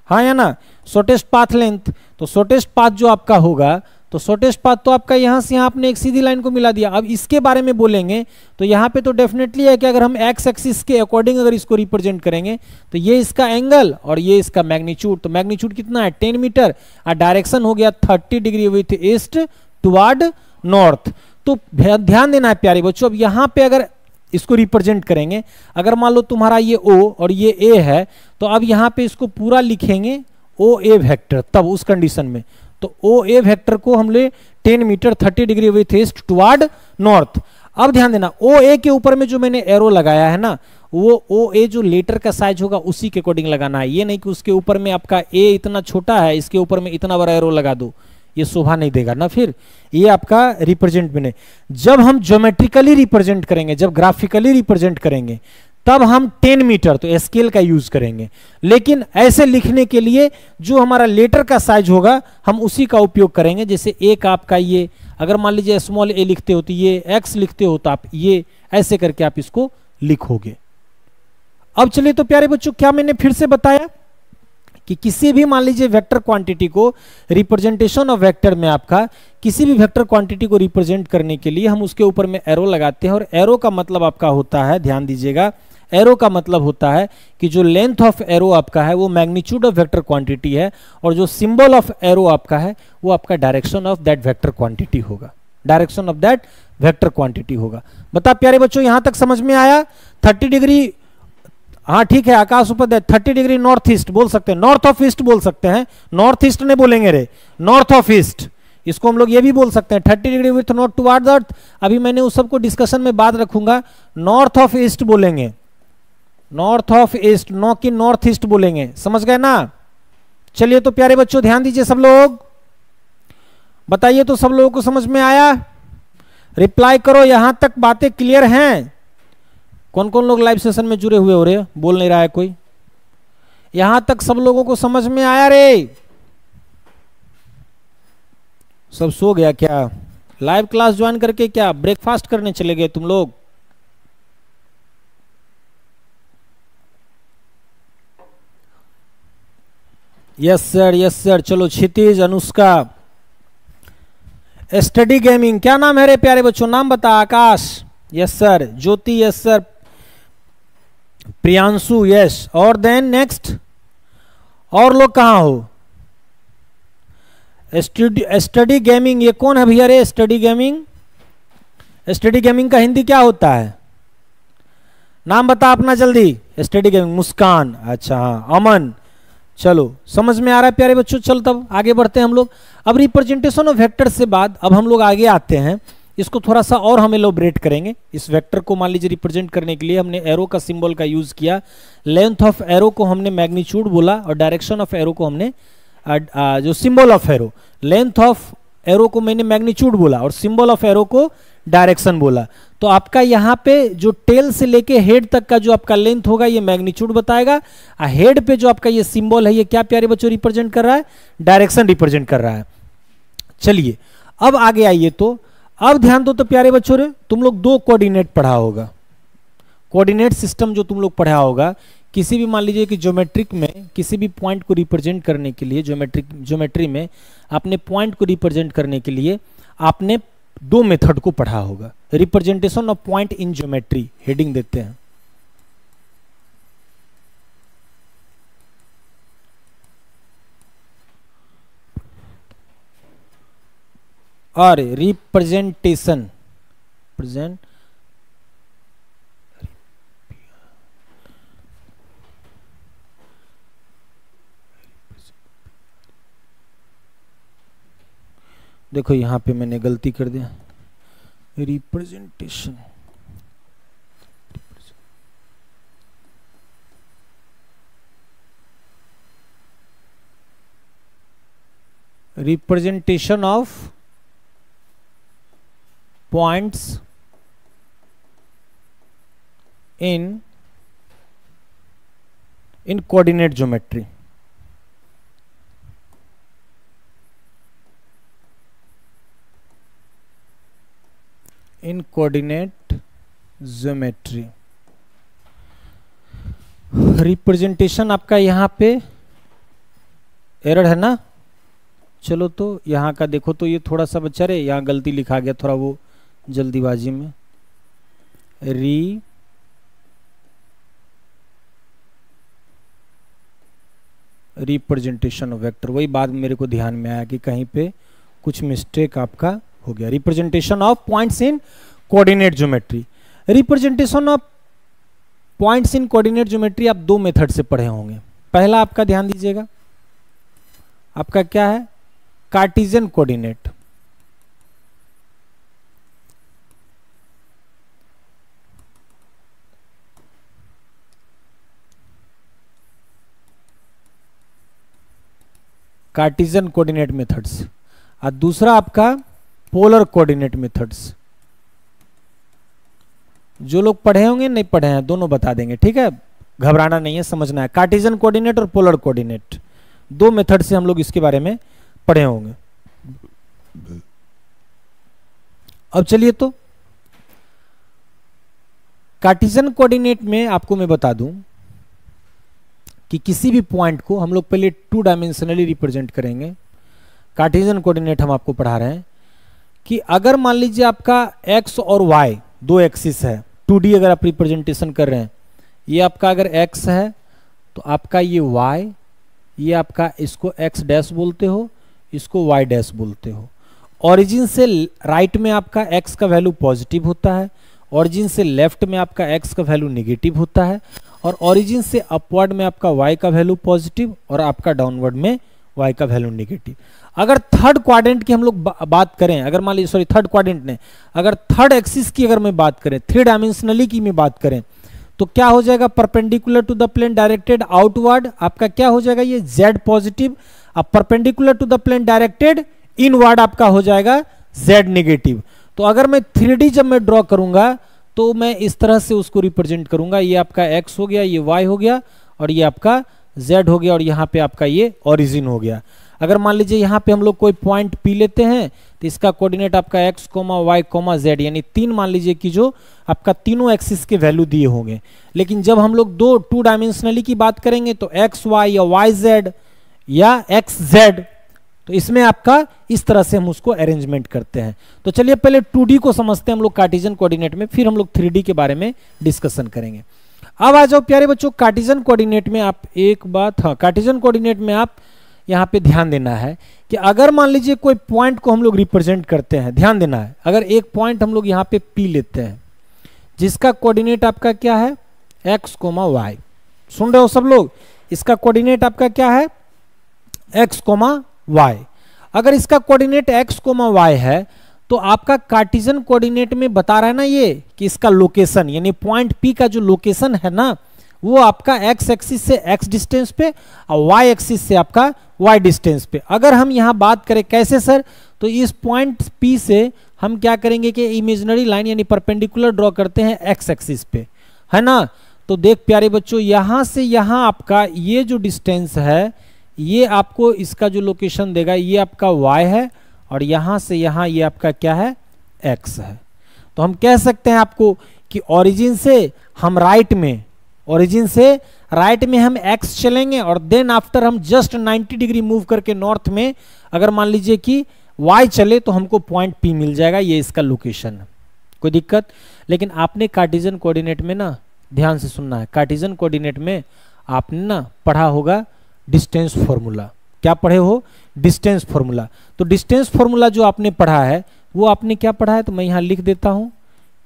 हाँ या ना? शॉर्टेस्ट पाथ लेंथ तो शॉर्टेस्ट पाथ जो आपका होगा तो शॉर्टेस्ट पाथ तो आपका यहाँ से यहाँ आपने एक सीधी लाइन को मिला दिया। अब इसके बारे में बोलेंगे तो यहाँ पे तो डेफिनेटली है कि अगर हम एक्स एक्सिस के अकॉर्डिंग अगर इसको रिप्रेजेंट करेंगे तो ये इसका एंगल और ये इसका मैग्नीच्यूड तो मैग्नीच्यूड कितना है? टेन मीटर और डायरेक्शन हो गया thirty degree with east toward north तो ध्यान देना है प्यारे बच्चों, अब यहाँ पे अगर इसको रिप्रेजेंट करेंगे। अगर मान लो तुम्हारा ये ओ और ये ए है तो अब यहाँ पे इसको पूरा लिखेंगे ओ ए वेक्टर तब उस कंडीशन में। तो ओ ए वेक्टर को हम ले ten metre thirty degree with east toward north अब ध्यान देना ओ ए के ऊपर में जो मैंने एरो लगाया है ना, वो ओ ए जो लेटर का साइज़ होगा, उसी के अकॉर्डिंग लगाना है। ये नहीं कि उसके ऊपर में आपका ए इतना छोटा है, इसके ऊपर में इतना बड़ा एरो लगा दो। ये शोभा नहीं देगा। ना फिर? ये आपका रिप्रेजेंट बने जब हम ज्योमेट्रिकली रिप्रेजेंट करेंगे, जब ग्राफिकली रिप्रेजेंट करेंगे, तब हम 10 मीटर तो स्केल का यूज़ करेंगे। लेकिन ऐसे लिखने के लिए जो हमारा लेटर का साइज़ होगा, हम उसी का उपयोग करेंगे। जैसे एक आपका ये, अगर मान लीजिए स्मॉल ए लिखते हो तो ये एक्स लिखते हो तो आप ये, ऐसे करके आप इसको लिखोगे। अब चलिए तो प्यारे बच्चों, क्या मैंने फिर से बताया? कि किसी भी मान लीजिए वेक्टर क्वांटिटी को रिप्रेजेंटेशन ऑफ़ वेक्टर में आपका किसी भी वेक्टर क्वांटिटी को रिप्रेजेंट करने के लिए हम उसके ऊपर में एरो लगाते हैं और एरो का मतलब आपका होता है, ध्यान दीजिएगा एरो का मतलब होता है कि जो लेंथ ऑफ़ एरो आपका है वो मैग्नीट्यूड ऑफ़ वेक्टर क्वांटिटी है और जो सिंबल ऑफ़ एरो आपका है वो आपका direction of that vector quantity होगा। Direction of that vector quantity होगा। बता प्यारे बच्चों, यहाँ तक समझ में आया? 30 डिग्री हाँ ठीक है, Akash Upadhyay thirty degree north east बोल सकते हैं। नॉर्थ ऑफ़ ईस्ट बोल सकते हैं। नॉर्थ ईस्ट नहीं बोलेंगे रे। North of east. इसको हम लोग ये भी बोल सकते हैं, thirty degree with north toward earth. अभी मैंने उस सबको डिस्कशन में बात रखूँगा। नॉर्थ ऑफ़ ईस्ट बोलेंगे। नॉर्थ ऑफ़ ईस्ट, नो की नॉर्थ ईस्ट बोलेंगे। समझ गए ना? चलिए तो प्यारे बच्चों, ध्यान दीजिए सब लोग। बताइए तो सब लोगों को समझ में आया? रिप्लाई करो, यहाँ तक बातें क्लियर हैं। कौन कौन लोग लाइव सेशन में जुड़े हुए हो रहे बोल नहीं रहा है कोई। यहाँ तक सब लोगों को समझ में आया रे। सब सो गया क्या? लाइव क्लास ज्वाइन करके क्या? ब्रेकफास्ट करने चले गए तुम लोग। यस सर यस सर चलो, क्षितिज, अनुष्का। स्टडी गेमिंग क्या नाम है रे प्यारे बच्चों? नाम बता, Akash. Yes sir Jyoti yes sir Priyanshu yes और देन नेक्स्ट और लोग कहाँ हो? स्टडी गेमिंग ये कौन है भैया रे स्टडी गेमिंग स्टडी गेमिंग का हिंदी क्या होता है? नाम बता अपना जल्दी। Study gaming Muskan. अच्छा हाँ अमन। चलो, समझ में आ रहा है प्यारे बच्चों? चल तब, आगे बढ़ते हैं हम लोग। अब रिप्रेजेंटेशन ऑफ़ वेक्टर से बाद, अब हम लोग आगे आते हैं। इसको थोड़ा सा और हम एलोब्रेट करेंगे। इस वेक्टर को मान लीजिए रिप्रेजेंट करने के लिए हमने एरो का सिंबल का यूज़ किया। लेंथ ऑफ़ एरो को हमने मैग्नीट्यूड बोला और डायरेक्शन ऑफ़ एरो को हमने आ, आ, जो symbol of arrow length of arrow को मैंने मैग्नीट्यूड बोला और सिंबल ऑफ़ एरो को डायरेक्शन बोला। तो आपका यहाँ पे जो टेल से लेके हेड तक का जो आपका लेंथ होगा ये मैग्नीट्यूड बताएगा। आ हेड पे जो आपका ये सिंबल है ये क्या प्यारे बच्चों रिप्रेजेंट कर रहा है? डायरेक्शन रिप्रेजेंट कर रहा है। चलिए अब आगे आइए तो अब ध्यान दो तो प्यारे बच्चों रे, तुम लोग दो कोऑर्डिनेट पढ़ा होगा। कोऑर्डिनेट सिस्टम जो तुम लोग पढ़ा होगा, किसी भी मान लीजिए कि ज्योमेट्रिक में, किसी भी पॉइंट को रिप्रेजेंट करने के लिए ज्योमेट्रिक ज्योमेट्री में आपने पॉइंट को रिप्रेजेंट करने के लिए आपने दो मेथड को पढ़ा होगा। Representation of point in geometry heading देते हैं। और रिप्रेजेंटेशन प्रेजेंट देखो यहाँ पे मैंने गलती कर दिया। Representation representation of points in in coordinate geometry in coordinate geometry representation आपका यहाँ पे एरर है ना चलो तो यहाँ का देखो तो ये थोड़ा सा बच्चा रे यहाँ गलती लिखा गया थोड़ा वो जल्दीबाजी में। री। Representation of vector. वही बात मेरे को ध्यान में आया कि कहीं पे कुछ मिस्टेक आपका हो गया। Representation of points in coordinate geometry. Representation of points in coordinate geometry आप दो मेथड से पढ़े होंगे। पहला आपका ध्यान दीजिएगा। आपका क्या है? Cartesian coordinate. Cartesian coordinate methods और दूसरा आपका पोलर कोऑर्डिनेट मेथड्स। जो लोग पढ़े होंगे, नहीं पढ़े हैं, दोनों बता देंगे, ठीक है? घबराना नहीं है, समझना है। कार्टिजन कोऑर्डिनेट और पोलर कोऑर्डिनेट, दो मेथड से हम लोग इसके बारे में पढ़े होंगे। अब चलिए तो कार्टिजन कोऑर्डिनेट में आपको मैं बता दूँ कि किसी भी पॉइंट को हम लोग पहले टू डायमेंशनली रिप्रेजेंट करेंगे। कार्टिजन कोऑर्डिनेट हम आपको पढ़ा रहे हैं कि अगर मान लीजिए आपका एक्स और वाई दो एक्सिस है 2D अगर आप रिप्रेजेंटेशन कर रहे हैं, ये आपका अगर एक्स है तो आपका ये वाई ये आपका इसको एक्स डैश बोलते हो, इसको वाई डैश बोलते हो। ओरिजिन से राइट में आपका एक्स का वैल्यू पॉजिटिव होता है ओरिजिन से लेफ़्ट में आपका एक्स का वैल्यू निगेटिव होता है। और ओरिजिन से अपवर्ड में आपका y का वैल्यू पॉजिटिव और आपका डाउनवर्ड में y का वैल्यू निगेटिव अगर थर्ड क्वाड्रेंट की हम लोग बा, बात करें अगर मान लीजिए सॉरी थर्ड क्वाड्रेंट ने अगर थर्ड एक्सिस की अगर मैं बात करें थ्री डायमेंशनली की मैं बात करें तो क्या हो जाएगा? Perpendicular to the plane directed outward आपका क्या हो जाएगा? ये जेड पॉजिटिव अब perpendicular to the plane directed inward आपका हो जाएगा जेड निगेटिव तो अगर मैं थ्री जब मैं ड्रॉ करूँगा तो मैं इस तरह से उसको रिप्रेजेंट करूँगा। ये आपका एक्स हो गया, ये वाई हो गया और ये आपका जेड हो गया और यहाँ पे आपका ये ओरिजिन हो गया। अगर मान लीजिए यहाँ पे हम लोग कोई पॉइंट पी लेते हैं तो इसका कोऑर्डिनेट आपका x comma y comma z यानी तीन मान लीजिए कि जो आपका तीनों एक्सिस के वैल्यू दिए होंगे। लेकिन जब हम लोग दो टू डायमेंशनली की बात करेंगे तो एक्स वाई या वाई जेड या एक्स जेड तो इसमें आपका इस तरह से हम उसको अरेंजमेंट करते हैं। तो चलिए पहले टू को समझते हैं हम लोग कार्टिजन कोऑर्डिनेट में, फिर हम लोग थ्री के बारे में डिस्कशन करेंगे। अब आ जाओ प्यारे बच्चों कार्टिजन कोऑर्डिनेट में आप एक बात हाँ कार्टिजन कोऑर्डिनेट में आप यहाँ पे ध्यान देना है कि अगर मान लीजिए कोई पॉइंट को हम लोग रिप्रेजेंट करते हैं, ध्यान देना है, अगर एक पॉइंट हम लोग यहाँ पे पी लेते हैं, जिसका कोऑर्डिनेट आपका क्या है? एक्स कोमा वाई सुन रहे हो सब लोग? इसका कोऑर्डिनेट आपका क्या है? एक्स कोमा वाई अगर इसका कोऑर्डिनेट एक्स कोमा वाई है तो आपका कार्टिजन कोऑर्डिनेट में बता रहा है ना ये, कि इसका लोकेशन यानी पॉइंट पी का जो लोकेशन है ना, वो आपका एक्स एक्सिस से एक्स डिस्टेंस पे और वाई एक्सिस से आपका वाई डिस्टेंस पे। अगर हम यहाँ बात करें कैसे सर तो इस पॉइंट पी से हम क्या करेंगे कि इमेजनरी लाइन यानी परपेंडिकुलर ड्रॉ करते हैं एक्स एक्सिस पे। है ना? तो देख प्यारे बच्चों, यहाँ से यहाँ आपका ये जो डिस्टेंस है ये आपको इसका जो लोकेशन देगा, ये आपका वाई है और यहाँ से यहाँ ये आपका क्या है? एक्स है। तो हम कह सकते हैं आपको कि ओरिजिन से हम राइट में ओरिजिन से राइट में हम एक्स चलेंगे और देन आफ्टर हम जस्ट 90 डिग्री मूव करके नॉर्थ में, अगर मान लीजिए कि वाई चले तो हमको पॉइंट पी मिल जाएगा, ये इसका लोकेशन है। कोई दिक्कत? लेकिन आपने कार्टिजन कोऑर्डिनेट में ना, ध्यान से सुनना है कार्टिजन कोऑर्डिनेट में आपने ना पढ़ा होगा डिस्टेंस फॉर्मूला। क्या पढ़े हो? Distance formula. तो डिस्टेंस फॉर्मूला जो आपने पढ़ा है, वो आपने क्या पढ़ा है? तो मैं यहाँ लिख देता हूँ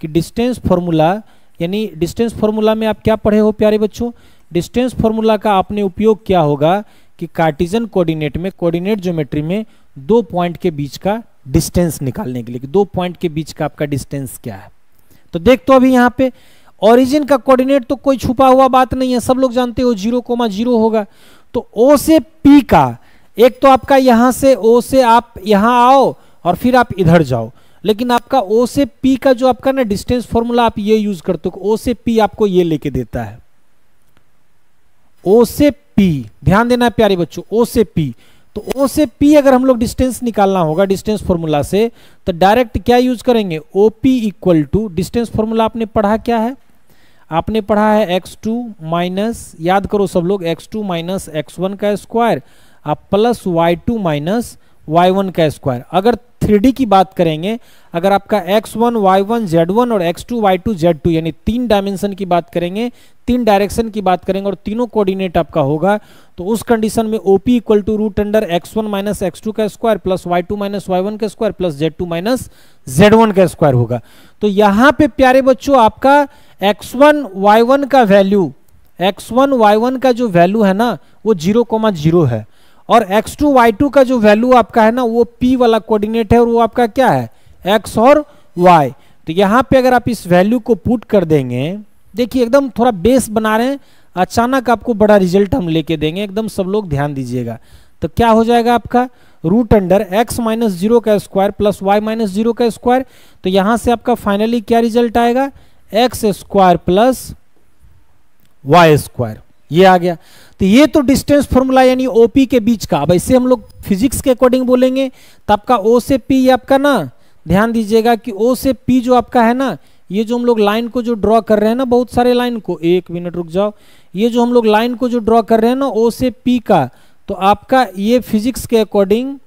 कि डिस्टेंस फॉर्मूला, यानी डिस्टेंस फॉर्मूला में आप क्या पढ़े हो, प्यारे बच्चों? डिस्टेंस फॉर्मूला का आपने उपयोग क्या होगा कि कार्टिजन कोऑर्डिनेट में, कोऑर्डिनेट ज्योमेट्री में दो पॉइंट के बीच का डिस्टेंस निकालने के लिए दो पॉइंट के बीच का आपका डिस्टेंस क्या है। तो देख तो अभी यहाँ पे, ओरिजिन का कोऑर्डिनेट तो कोई छुपा हुआ बात नहीं है, सब लोग जानते हो, ज़ीरो कोमा ज़ीरो होगा। तो ओ से पी का, एक तो आपका यहाँ से ओ से आप यहाँ आओ और फिर आप इधर जाओ। लेकिन आपका ओ से पी का जो आपका ना डिस्टेंस फॉर्मूला आप ये यूज़ करते हो ओ से पी आपको ये लेके देता है। ओ से पी, ध्यान देना है प्यारे बच्चों, ओ से पी। तो ओ से पी अगर हम लोग डिस्टेंस निकालना होगा डिस्टेंस फॉर्मूला से तो डायरेक्ट क्या यूज़ करेंगे? O P equal to, distance formula आपने पढ़ा क्या है? आपने पढ़ा है एक्स टू माइनस याद करो सब लोग x two minus x one का स्क्वायर आप plus y two minus y one का स्क्वायर अगर थ्री की बात करेंगे, अगर आपका x one y one z one और x two y two z two यानी तीन डायमेंशन की बात करेंगे, तीन डायरेक्शन की बात करेंगे और तीनों कोऑर्डिनेट आपका होगा तो उस कंडीशन में OP equal to root under x one minus x two का square plus y two minus y one का square plus z two minus z one का स्क्वायर होगा। तो यहाँ पे प्यारे बच्चों, आपका एक्स वन वाई वन का value x one y one का जो वैल्यू है ना, वो ज़ीरो कोमा ज़ीरो है। और x2 y2 का जो वैल्यू आपका है ना, वो p वाला कोऑर्डिनेट है और वो आपका क्या है? X और y तो यहाँ पे अगर आप इस वैल्यू को पुट कर देंगे, देखिए एकदम थोड़ा बेस बना रहे हैं, अचानक आपको बड़ा रिज़ल्ट हम लेके देंगे। एकदम सब लोग ध्यान दीजिएगा। तो क्या हो जाएगा आपका? Root under x minus zero का square plus y minus zero का स्क्वायर तो यहाँ से आपका फाइनली क्या रिज़ल्ट आएगा? X square plus y square. ये आ गया। तो ये तो डिस्टेंस फॉर्मूला यानी ओपी के बीच का। अब ऐसे हम लोग फिजिक्स के अकॉर्डिंग बोलेंगे तो आपका ओ से पी आपका ना, ध्यान दीजिएगा कि ओ से पी जो आपका है ना, ये जो हम लोग लाइन को जो ड्रॉ कर रहे हैं ना, बहुत सारे लाइन को, एक मिनट रुक जाओ, ये जो हम लोग लाइन को जो ड्रॉ कर रहे हैं ना ओ से पी का तो आपका ये फिजिक्स के अकॉर्डिंग,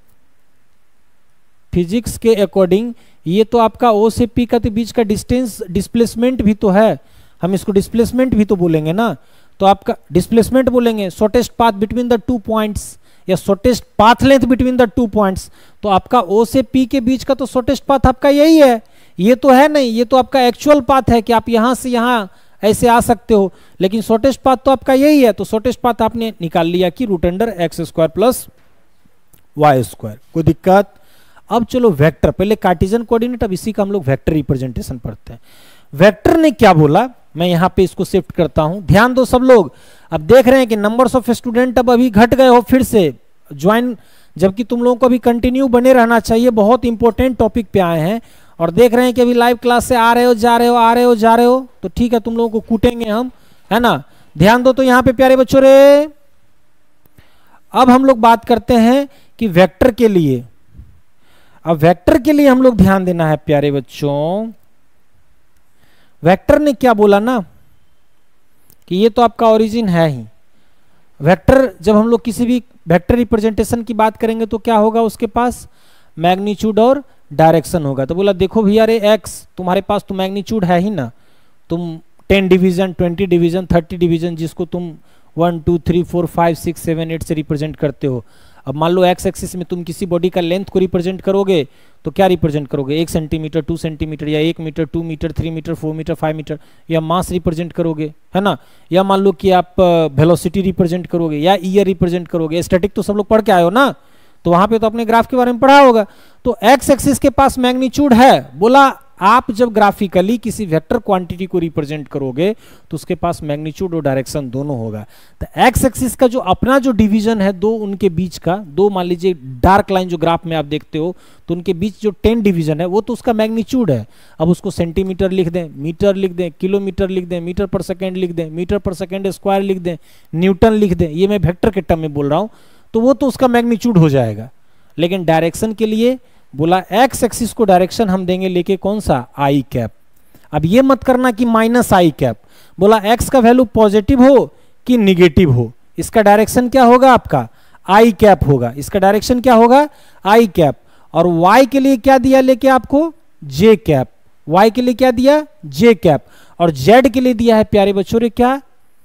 फिजिक्स के अकॉर्डिंग ये तो आपका ओ से पी का तो बीच का डिस्टेंस डिस्प्लेसमेंट भी तो है। हम इसको डिस्प्लेसमेंट भी तो बोलेंगे ना। तो आपका डिस्प्लेसमेंट बोलेंगे shortest path between the two points या shortest path length between the two points तो आपका ओ से पी के बीच का तो शॉर्टेस्ट पाथ आपका यही है। ये तो है नहीं, ये तो आपका एक्चुअल पाथ है कि आप यहाँ से यहाँ ऐसे आ सकते हो। लेकिन शॉर्टेस्ट पाथ तो आपका यही है तो शॉर्टेस्ट पाथ आपने निकाल लिया कि root under x square plus y square कोई दिक्कत? अब चलो वेक्टर पहले कार्टिजन कोऑर्डिनेट अब इसी का हम लोग वेक्टर रिप्रेजेंटेशन पढ़ते हैं। वेक्टर ने क्या बोला? मैं यहाँ पे इसको शिफ्ट करता हूँ। ध्यान दो सब लोग। अब देख रहे हैं कि नंबर्स ऑफ़ स्टूडेंट अब अभी घट गए हो फिर से। ज्वाइन जबकि तुम लोगों को अभी कंटिन्यू बने रहना चाहिए। बहुत इंपॉर्टेंट टॉपिक पे आए हैं। और देख रहे हैं कि अभी लाइव क्लास से आ रहे हो, जा रहे हो, आ रहे हो, जा रहे हो। तो ठीक है, तुम लोगों को कूटेंगे हम, है ना? ध्यान दो तो यहाँ पे प्यारे बच्चों रे। अब हम लोग बात करते हैं कि वेक्टर के लिए अब वेक्टर के लिए हम लोग ध्यान देना है, प्यारे बच्चों। वेक्टर ने क्या बोला ना? कि ये तो आपका ओरिजिन है ही। वेक्टर जब हम लोग किसी भी वेक्टर रिप्रेजेंटेशन की बात करेंगे तो क्या होगा उसके पास? मैग्नीट्यूड और डायरेक्शन होगा। तो बोला, देखो भैया रे एक्स तुम्हारे पास तो मैग्नीट्यूड है ही ना। तुम ten division twenty division thirty division जिसको तुम one two three four five six seven eight से रिप्रेजेंट करते हो। अब मान लो एक्स एक्सिस में तुम किसी बॉडी का लेंथ को रिप्रेजेंट करोगे तो क्या रिप्रेजेंट करोगे? एक सेंटीमीटर टू सेंटीमीटर या एक metre two metre three metre four metre five metre या मास रिप्रेजेंट करोगे, है ना? या मान लो कि आप वेलोसिटी रिप्रेजेंट करोगे, या ईयर रिप्रेजेंट करोगे। स्टैटिक तो सब लोग पढ़ के आए हो ना? तो वहाँ पे तो अपने ग्राफ के बारे में पढ़ा होगा। तो एक्स एक्सिस के पास मैग्नीट्यूड है, बोला आप जब ग्राफिकली किसी वेक्टर क्वांटिटी को रिप्रेजेंट करोगे तो उसके पास मैग्नीट्यूड और डायरेक्शन दोनों होगा। तो एक्स एक्सिस का जो अपना जो डिवीज़न है, दो उनके बीच का, दो मान लीजिए डार्क लाइन जो ग्राफ में आप देखते हो तो उनके बीच जो टेन डिवीज़न है, वो तो उसका मैग्नीट्यूड है। अब उसको सेंटीमीटर लिख दें मीटर लिख दें किलोमीटर लिख दें मीटर पर सेकेंड लिख दें मीटर पर सेकेंड स्क्वायर लिख दें न्यूटन लिख दें, ये मैं वेक्टर के टर्म में बोल रहा हूँ तो वो तो उसका मैग्नीट्यूड हो जाएगा। लेकिन डायरेक्शन के लिए बोला एक्स एक्सिस को डायरेक्शन हम देंगे लेके कौन सा? आई कैप अब ये मत करना कि माइनस आई कैप बोला एक्स का वैल्यू पॉजिटिव हो कि निगेटिव हो? इसका डायरेक्शन क्या होगा आपका? आई कैप होगा। इसका डायरेक्शन क्या होगा? आई कैप और वाई के लिए क्या दिया लेके आपको? जे कैप वाई के लिए क्या दिया? जे कैप और जेड के लिए दिया है, प्यारे बच्चों ने क्या?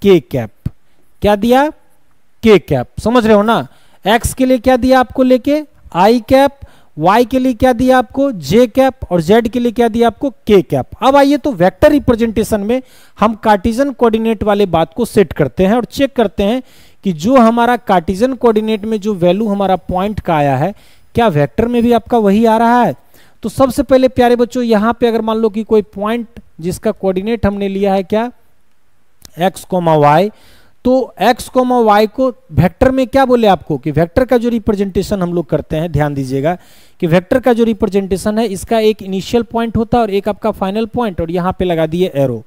के कैप क्या दिया? के कैप समझ रहे हो ना? एक्स के लिए क्या दिया आपको लेके? आई कैप y के लिए क्या दिया आपको? J कैप और z के लिए क्या दिया आपको? K कैप अब आइए तो वेक्टर रिप्रेजेंटेशन में हम कार्टिजन कोऑर्डिनेट वाले बात को सेट करते हैं और चेक करते हैं कि जो हमारा कार्टिजन कोऑर्डिनेट में जो वैल्यू हमारा पॉइंट का आया है, क्या वेक्टर में भी आपका वही आ रहा है? तो सबसे पहले प्यारे बच्चों, यहाँ पे अगर मान लो कि कोई पॉइंट जिसका कोऑर्डिनेट हमने लिया है क्या? एक्स कोमा वाई तो x कोमा वाई को वेक्टर में क्या बोले आपको? कि वेक्टर का जो रिप्रेजेंटेशन हम लोग करते हैं, ध्यान दीजिएगा, कि वेक्टर का जो रिप्रेजेंटेशन है, इसका एक इनिशियल पॉइंट होता है और एक आपका फाइनल पॉइंट और यहाँ पे लगा दिए एरो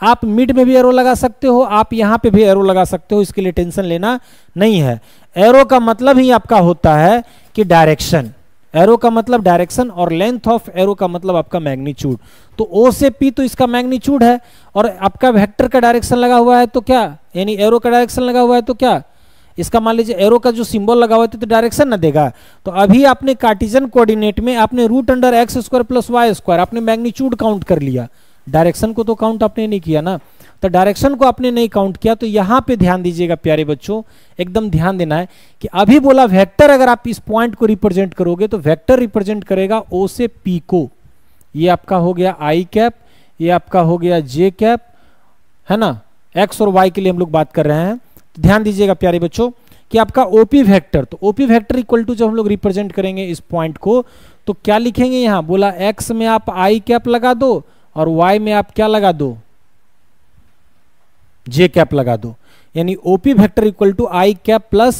आप मिड में भी एरो लगा सकते हो, आप यहाँ पे भी एरो लगा सकते हो, इसके लिए टेंशन लेना नहीं है. एरो का मतलब ही आपका होता है कि डायरेक्शन एरो का मतलब डायरेक्शन और लेंथ ऑफ़ एरो का मतलब आपका मैग्नीच्यूड तो ओ से पी तो इसका मैग्नीच्यूड है और आपका वेक्टर का डायरेक्शन लगा हुआ है तो क्या? यानी एरो का डायरेक्शन लगा हुआ है तो क्या? इसका मान लीजिए एरो का जो सिंबल लगा हुआ है तो डायरेक्शन ना देगा। तो अभी आपने कार्टिजन कोऑर्डिनेट में आपने root under X square plus Y square आपने मैग्नीच्यूड काउंट कर लिया। डायरेक्शन को तो काउंट आपने नहीं किया ना। तो डायरेक्शन को आपने नहीं काउंट किया तो यहाँ पे ध्यान दीजिएगा प्यारे बच्चों, एकदम ध्यान देना है कि अभी बोला वेक्टर अगर आप इस पॉइंट को रिप्रेजेंट करोगे तो वेक्टर रिप्रेजेंट करेगा ओ से पी को। ये आपका हो गया आई कैप ये आपका हो गया जे कैप है ना? एक्स और वाई के लिए हम लोग बात कर रहे हैं। तो ध्यान दीजिएगा प्यारे बच्चों कि आपका ओपी वेक्टर तो ओपी वेक्टर इक्वल टू जब हम लोग रिप्रेजेंट करेंगे इस पॉइंट को तो क्या लिखेंगे यहाँ? बोला एक्स में आप आई कैप लगा दो और वाई में आप क्या लगा दो? जे कैप लगा दो। यानी OP vector equal to I cap plus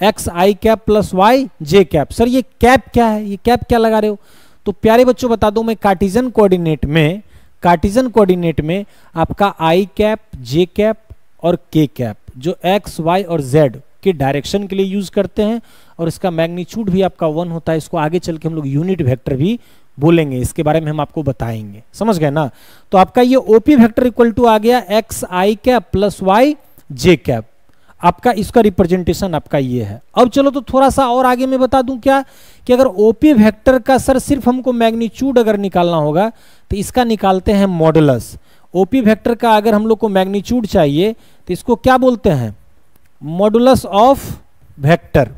x I cap plus y J cap sir ये कैप क्या है? ये कैप क्या लगा रहे हो? तो प्यारे बच्चों, बता दो मैं कार्टिजन कोऑर्डिनेट में कार्टिजन कोऑर्डिनेट में आपका आई कैप जे कैप और के कैप जो एक्स वाई और जेड के डायरेक्शन के लिए यूज़ करते हैं, और इसका मैग्नीच्यूड भी आपका वन होता है। इसको आगे चल के हम लोग यूनिट वेक्टर भी बोलेंगे, इसके बारे में हम आपको बताएँगे। समझ गए ना? तो आपका ये ओपी वेक्टर इक्वल टू आ गया x I cap plus y J cap आपका इसका रिप्रेजेंटेशन आपका ये है। अब चलो तो थोड़ा सा और आगे मैं बता दूँ क्या? कि अगर ओपी वेक्टर का सर सिर्फ़ हमको मैग्नीच्यूड अगर निकालना होगा तो इसका निकालते हैं मॉडुलस ओपी वेक्टर का अगर हम लोग को मैग्नीच्यूड चाहिए तो इसको क्या बोलते हैं? मॉडुलस ऑफ़ वेक्टर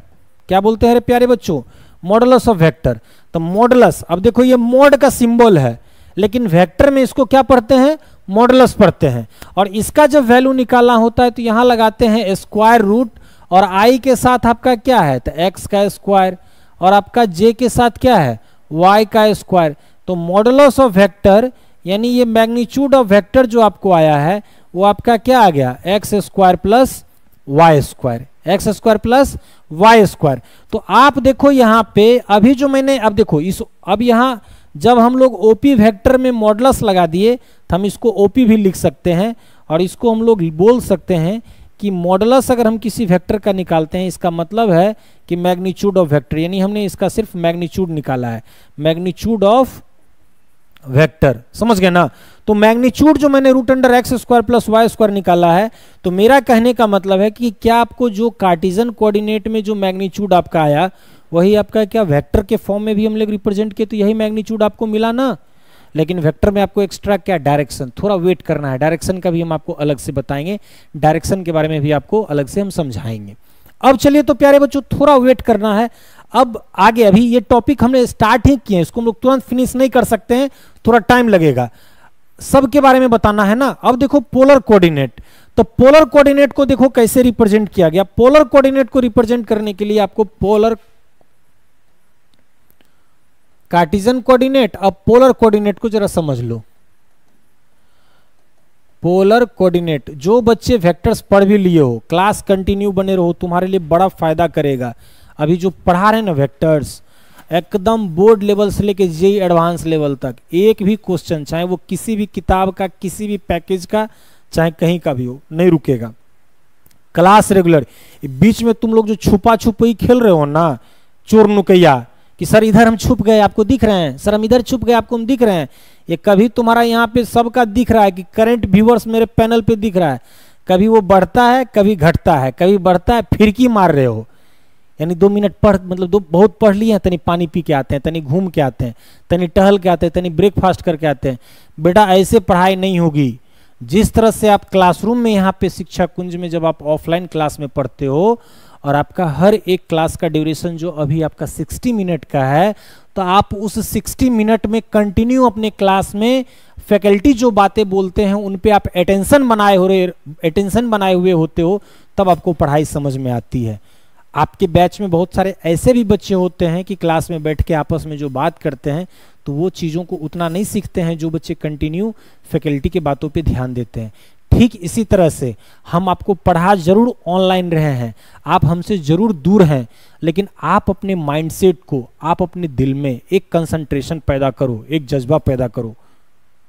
क्या बोलते हैं प्यारे बच्चों? मॉडुलस ऑफ़ वेक्टर तो मॉडुलस अब देखो ये मोड का सिंबल है, लेकिन वेक्टर में इसको क्या पढ़ते हैं? मॉडुलस पढ़ते हैं। और इसका जब वैल्यू निकालना होता है तो यहाँ लगाते हैं स्क्वायर रूट और आई के साथ आपका क्या है? तो एक्स का स्क्वायर और आपका जे के साथ क्या है? वाई का स्क्वायर तो मॉडुलस ऑफ़ वेक्टर यानी ये मैग्नीच्यूड ऑफ़ वेक्टर जो आपको आया है, वो आपका क्या आ गया? X square plus y square x square plus y square. तो आप देखो यहाँ पे, अभी जो मैंने, अब देखो, इस, अब यहाँ जब हम लोग ओपी वेक्टर में मॉडलस लगा दिए तो हम इसको ओपी भी लिख सकते हैं, और इसको हम लोग बोल सकते हैं कि मॉडलस अगर हम किसी वेक्टर का निकालते हैं, इसका मतलब है कि मैग्नीच्यूड ऑफ़ वेक्टर यानी हमने इसका सिर्फ़ मैग्नीच्यूड निकाला है। मैग्नीच्यूड ऑफ़ वेक्टर, समझ गए ना? तो मैग्नीच्यूड जो मैंने root under x square plus y square निकाला है तो मेरा कहने का मतलब है कि क्या आपको जो कार्टिजन कोऑर्डिनेट में जो मैग्नीच्यूड आपका आया, वही आपका क्या वेक्टर के फॉर्म में भी हम लोग रिप्रेजेंट किए तो यही मैग्नीच्यूड आपको मिला ना? लेकिन वेक्टर में आपको एक्स्ट्रा क्या? डायरेक्शन थोड़ा वेट करना है। डायरेक्शन का भी हम आपको अलग से बताएँगे। डायरेक्शन के बारे में भी आपको अलग से हम समझाएँगे। अब चलिए तो प्यारे बच्चों, थोड़ा वेट करना है। अब आगे अभी ये टॉपिक हमने स्टार्ट ही किए इसको हम लोग तुरंत फिनिश नहीं कर सकते हैं, थोड़ा टाइम लगेगा। सब के बारे में बताना है ना? अब देखो पोलर कोऑर्डिनेट तो पोलर कोऑर्डिनेट को देखो कैसे रिप्रेजेंट किया गया। पोलर कोऑर्डिनेट को रिप्रेजेंट करने के लिए आपको पोलर कार्टिजन कोऑर्डिनेट अब पोलर कोऑर्डिनेट को जरा समझ लो। पोलर कोऑर्डिनेट जो बच्चे वेक्टर्स पढ़ भी लिए हो क्लास कंटिन्यू बने रहो, तुम्हारे लिए बड़ा फ़ायदा करेगा। अभी जो पढ़ा रहे ना वेक्टर्स एकदम बोर्ड लेवल से लेके जे एडवांस लेवल तक, एक भी क्वेश्चन चाहे वो किसी भी किताब का, किसी भी पैकेज का, चाहे कहीं का भी हो, नहीं रुकेगा। क्लास रेगुलर बीच में तुम लोग जो छुपा छुपी खेल रहे हो ना, चोर नुकैया, कि सर इधर हम छुप गए, आपको दिख रहे हैं, सर हम इधर छुप गए, आपको हम दिख रहे हैं, ये कभी तुम्हारा यहाँ पे सबका दिख रहा है कि करंट व्यूवर्स मेरे पैनल पे दिख रहा है, कभी वो बढ़ता है, कभी घटता है, कभी बढ़ता है, फिरकी मार रहे हो। यानी दो मिनट पढ़ मतलब दो, बहुत पढ़ लिए हैं, तनी पानी पी के आते हैं, तनी घूम के आते हैं, तनी टहल के आते हैं, तनी ब्रेकफास्ट करके आते हैं। बेटा, ऐसे पढ़ाई नहीं होगी। जिस तरह से आप क्लासरूम में यहाँ पे शिक्षा कुंज में जब आप ऑफलाइन क्लास में पढ़ते हो, और आपका हर एक क्लास का ड्यूरेशन जो अभी आपका 60 मिनट का है तो आप उस 60 मिनट में कंटिन्यू अपने क्लास में फैकल्टी जो बातें बोलते हैं, उन पे आप अटेंशन बनाए हो रहे अटेंशन बनाए हुए होते हो, तब आपको पढ़ाई समझ में आती है। आपके बैच में बहुत सारे ऐसे भी बच्चे होते हैं कि क्लास में बैठ के आपस में जो बात करते हैं तो वो चीज़ों को उतना नहीं सीखते हैं जो बच्चे कंटिन्यू फैकल्टी के बातों पे ध्यान देते हैं। ठीक इसी तरह से हम आपको पढ़ा ज़रूर ऑनलाइन रहे हैं। आप हमसे ज़रूर दूर हैं, लेकिन आप अपने माइंडसेट को, आप अपने दिल में एक कंसंट्रेशन पैदा करो, एक जज्बा पैदा करो।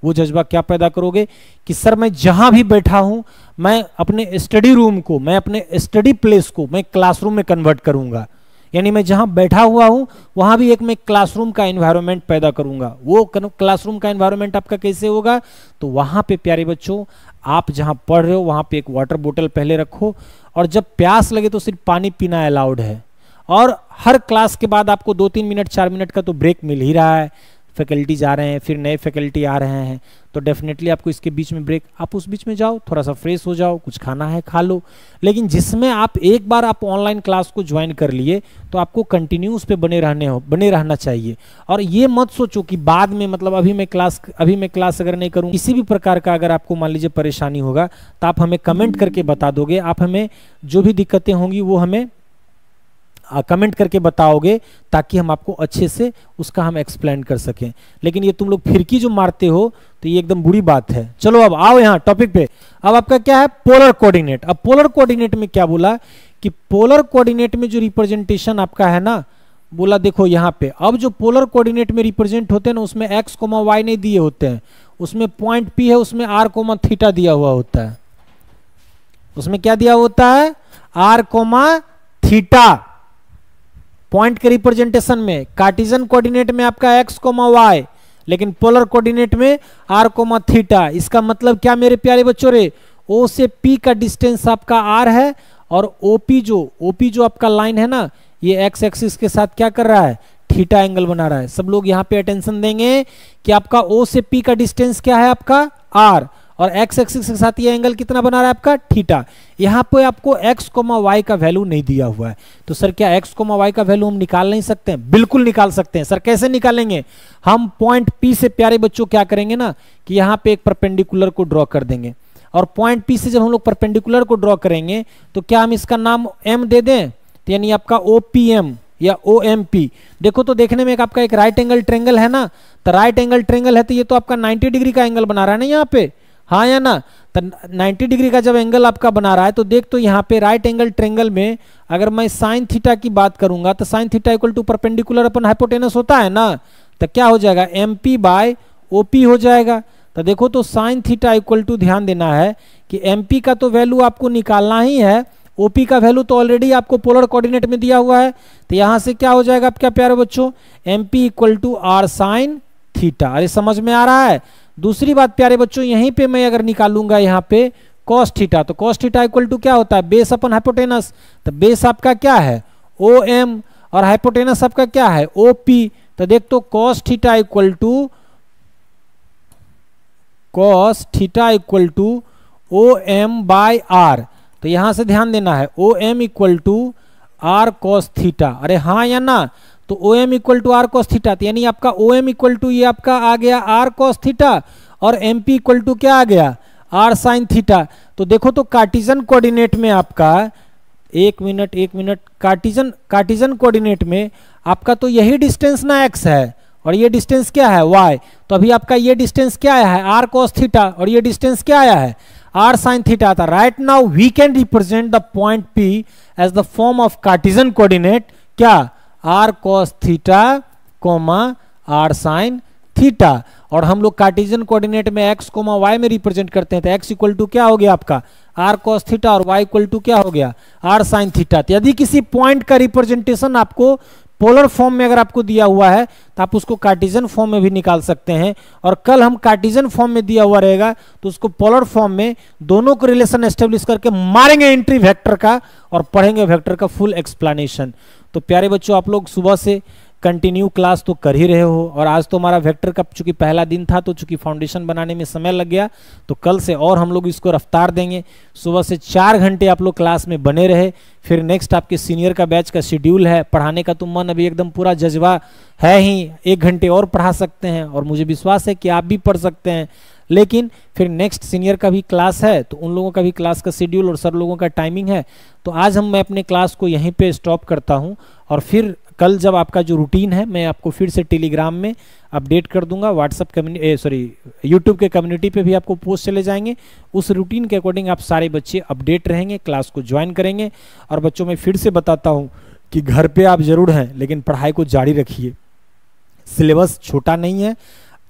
वो जज्बा क्या पैदा करोगे कि, सर, मैं जहाँ भी बैठा हूँ मैं अपने स्टडी रूम को, मैं अपने स्टडी प्लेस को, मैं क्लासरूम में कन्वर्ट करूँगा। यानी मैं जहाँ बैठा हुआ हूँ, वहाँ भी एक मैं क्लासरूम का एनवायरनमेंट पैदा करूँगा। वो क्लासरूम का एनवायरनमेंट आपका कैसे होगा? तो वहाँ पे प्यारे बच्चों, आप जहाँ पढ़ रहे हो, वहाँ पे एक वाटर बोतल पहले रखो और जब प्यास लगे तो सिर्फ़ पानी पीना अलाउड है। और हर क्लास के बाद आपको दो तीन मिनट चार मिनट का तो ब्रेक मिल ही रहा है। फैकल्टीज आ रहे हैं फिर नए फैकल्टी आ रहे हैं तो डेफिनेटली आपको इसके बीच में ब्रेक आप उस बीच में जाओ थोड़ा सा फ्रेश हो जाओ कुछ खाना है खा लो। लेकिन जिसमें आप एक बार आप ऑनलाइन क्लास को ज्वाइन कर लिए तो आपको कंटिन्यू उस पर बने रहने हो बने रहना चाहिए। और ये मत सोचो कि बाद में मतलब अभी मैं क्लास अभी मैं क्लास अगर नहीं करूँ किसी भी प्रकार का अगर आपको मान लीजिए परेशानी होगा तो आप हमें कमेंट करके बता दोगे आप हमें जो भी दिक्कतें होंगी वो हमें कमेंट करके बताओगे ताकि हम आपको अच्छे से उसका हम एक्सप्लेन कर सकें। लेकिन ये तुम लोग फिरकी जो मारते हो तो ये एकदम बुरी बात है। चलो अब आओ यहाँ टॉपिक पे। अब आपका क्या है? पोलर कोऑर्डिनेट अब पोलर कोऑर्डिनेट में क्या बोला? कि पोलर कोऑर्डिनेट में जो रिप्रेजेंटेशन आपका है ना, बोला देखो यहाँ पे। अब जो पोलर कोऑर्डिनेट में रिप्रेजेंट होते हैं ना, उसमें एक्स कोमा वाई नहीं दिए होते हैं। उसमें पॉइंट पी है, उसमें आर कोमा थीटा दिया हुआ होता है। उसमें क्या दिया होता है? आर कोमा थीटा पॉइंट के रिप्रेजेंटेशन में, कार्टिजन कोऑर्डिनेट में आपका एक्स कोमा वाई लेकिन पोलर कोऑर्डिनेट में आर कोमा थीटा। इसका मतलब क्या मेरे प्यारे बच्चों रे? ओ से पी का डिस्टेंस आपका आर है, और ओपी जो ओपी जो आपका लाइन है ना, ये एक्स एक्सिस के साथ क्या कर रहा है? थीटा एंगल बना रहा है। सब लोग यहाँ पे अटेंशन देंगे कि आपका ओ से पी का डिस्टेंस क्या है आपका? आर और एक्स एक्सिस के साथ ये एंगल कितना बना रहा है आपका? थीटा। यहाँ पे आपको एक्स कोमा वाई का वैल्यू नहीं दिया हुआ है। तो सर, क्या एक्स कोमा वाई का वैल्यू हम निकाल नहीं सकते हैं? बिल्कुल निकाल सकते हैं। सर, कैसे निकालेंगे? हम पॉइंट पी से प्यारे बच्चों क्या करेंगे ना? कि यहाँ पे एक परपेंडिकुलर को ड्रॉ कर देंगे। और पॉइंट पी से जब हम लोग परपेंडिकुलर को ड्रॉ करेंगे तो क्या हम इसका नाम एम दे दें? तो यानी आपका ओ पी एम या ओ एम पी देखो तो देखने में एक आपका एक राइट एंगल ट्रेंगल है ना? तो राइट एंगल ट्रेंगल है तो ये तो आपका 90 डिग्री का एंगल बना रहा है ना यहाँ पे? हाँ या ना? तो 90 डिग्री का जब एंगल आपका बना रहा है तो देख तो यहाँ पे राइट एंगल ट्रेंगल में अगर मैं साइन थीटा की बात करूँगा तो sine theta equal to perpendicular upon hypotenuse होता है ना? तो क्या हो जाएगा? M P by O P हो जाएगा। तो देखो तो साइन थीटा इक्वल टू ध्यान देना है कि एम पी का तो वैल्यू आपको निकालना ही है। ओपी का वैल्यू तो ऑलरेडी आपको पोलर कोऑर्डिनेट में दिया हुआ है। तो यहाँ से क्या हो जाएगा आप क्या प्यारे बच्चों? M P equal to R sine theta अरे समझ में आ रहा है? दूसरी बात, प्यारे बच्चों, यहीं पे मैं अगर निकालूँगा यहाँ पे कॉस थीटा तो कॉस थीटा इक्वल टू क्या होता है? बेस अपन हाइपोटेनस तो बेस आपका क्या है? ओ एम और हाइपोटेनस आपका क्या है? ओ पी तो देख तो cos theta equal to cos theta equal to O M by R तो यहाँ से ध्यान देना है O M equal to R cos theta अरे हाँ या ना? तो O M equal to R cos theta यानी आपका ओ एम इक्वल टू ये आपका आ गया आर कॉस थीटा और एम पी इक्वल टू क्या आ गया? आर साइन थीटा तो देखो तो कार्टिजन कोऑर्डिनेट में आपका एक मिनट एक मिनट कार्टिजन कार्टिजन कोऑर्डिनेट में आपका तो यही डिस्टेंस ना एक्स है और ये डिस्टेंस क्या है? वाई तो अभी आपका ये डिस्टेंस क्या आया है? आर कॉस थीटा और ये डिस्टेंस क्या आया है? आर साइन थीटा था right now we can represent the point P as the form of Cartesian coordinate क्या? R cos theta comma R sine theta. और हम लोग कार्टिजन कोऑर्डिनेट में एक्स कोमा वाई में रिप्रेजेंट करते हैं तो एक्स इक्वल टू क्या हो गया आपका? आर कॉस थीटा और वाई इक्वल टू क्या हो गया? R sine theta. तो यदि किसी पॉइंट का रिप्रेजेंटेशन आपको पोलर फॉर्म में अगर आपको दिया हुआ है तो आप उसको कार्टिजन फॉर्म में भी निकाल सकते हैं। और कल हम कार्टिजन फॉर्म में दिया हुआ रहेगा तो उसको पोलर फॉर्म में दोनों को रिलेशन एस्टेब्लिश करके मारेंगे एंट्री वेक्टर का और पढ़ेंगे वेक्टर का फुल एक्सप्लेनेशन तो प्यारे बच्चों आप लोग सुबह से कंटिन्यू क्लास तो कर ही रहे हो। और आज तो हमारा वेक्टर का चूँकि पहला दिन था तो चूँकि फाउंडेशन बनाने में समय लग गया तो कल से और हम लोग इसको रफ्तार देंगे। सुबह से चार घंटे आप लोग क्लास में बने रहे। फिर नेक्स्ट आपके सीनियर का बैच का शेड्यूल है। पढ़ाने का तो मन अभी एकदम पूरा जज्बा है ही। एक घंटे और पढ़ा सकते हैं और मुझे विश्वास है कि आप भी पढ़ सकते हैं। लेकिन फिर नेक्स्ट सीनियर का भी क्लास है तो उन लोगों का भी क्लास का शेड्यूल और सर लोगों का टाइमिंग है। तो आज हम, मैं अपने क्लास को यहीं पे स्टॉप करता हूँ। और फिर कल जब आपका जो रूटीन है, मैं आपको फिर से टेलीग्राम में अपडेट कर दूँगा। व्हाट्सअप कम्युनिटी सॉरी यूट्यूब के कम्युनिटी पे भी आपको पोस्ट चले जाएँगे। उस रूटीन के अकॉर्डिंग आप सारे बच्चे अपडेट रहेंगे क्लास को ज्वाइन करेंगे। और बच्चों, में फिर से बताता हूँ कि घर पर आप ज़रूर हैं, लेकिन पढ़ाई को जारी रखिए। सिलेबस छोटा नहीं है।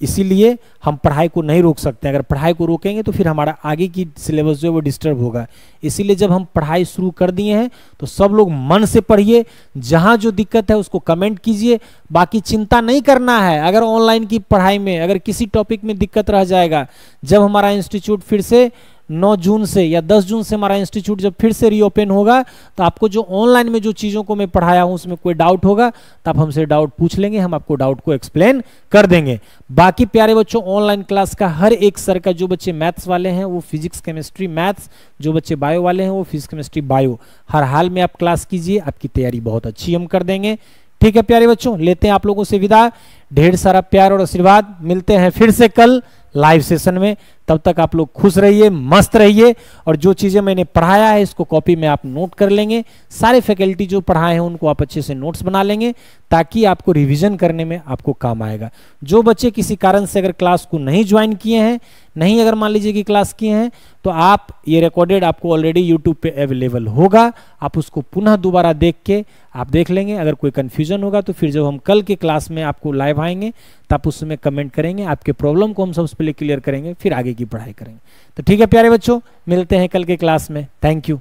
इसीलिए हम पढ़ाई को नहीं रोक सकते अगर पढ़ाई को रोकेंगे तो फिर हमारा आगे की सिलेबस जो है वो डिस्टर्ब होगा। इसीलिए जब हम पढ़ाई शुरू कर दिए हैं तो सब लोग मन से पढ़िए। जहाँ जो दिक्कत है उसको कमेंट कीजिए। बाकी चिंता नहीं करना है। अगर ऑनलाइन की पढ़ाई में, अगर किसी टॉपिक में दिक्कत रह जाएगा, जब हमारा इंस्टीट्यूट फिर से 9 जून से या 10 जून से हमारा इंस्टीट्यूट जब फिर से रीओपन होगा तो आपको जो ऑनलाइन में जो चीज़ों को मैं पढ़ाया हूँ, उसमें कोई डाउट होगा तो आप हमसे डाउट पूछ लेंगे, हम आपको डाउट को एक्सप्लेन कर देंगे। बाकी प्यारे बच्चों ऑनलाइन क्लास का हर एक सर का जो बच्चे मैथ्स वाले हैं, वो फिजिक्स केमिस्ट्री मैथ्स जो बच्चे बायो वाले हैं, वो फिजिक्स केमिस्ट्री बायो हर हाल में आप क्लास कीजिए, आपकी तैयारी बहुत अच्छी हम कर देंगे। ठीक है प्यारे बच्चों, लेते हैं आप लोगों से विदा। ढेर सारा प्यार और आशीर्वाद, मिलते हैं फिर से कल। लाइव सेशन में, तब तक आप लोग खुश रहिए, मस्त रहिए, और जो चीज़ें मैंने पढ़ाया है, इसको कॉपी में आप नोट कर लेंगे। सारे फैकल्टी जो पढ़ाए हैं, उनको आप अच्छे से नोट्स बना लेंगे, ताकि आपको रिवीजन करने में आपको काम आएगा। जो बच्चे किसी कारण से अगर क्लास को नहीं ज्वाइन किए हैं नहीं, अगर मान लीजिए कि क्लास किए हैं तो आप ये रिकॉर्डेड आपको ऑलरेडी यूट्यूब पे अवेलेबल होगा। आप उसको पुनः दोबारा देख के आप देख लेंगे। अगर कोई कन्फ्यूज़न होगा तो फिर जब हम कल के क्लास में आपको लाइव आएँगे तो आप उसमें कमेंट करेंगे। आपके प्रॉब्लम को हम सब पहले क्लियर करेंगे, फिर आगे की पढ़ाई करेंगे। तो ठीक है, प्यारे बच्चों, मिलते हैं कल के क्लास में। Thank you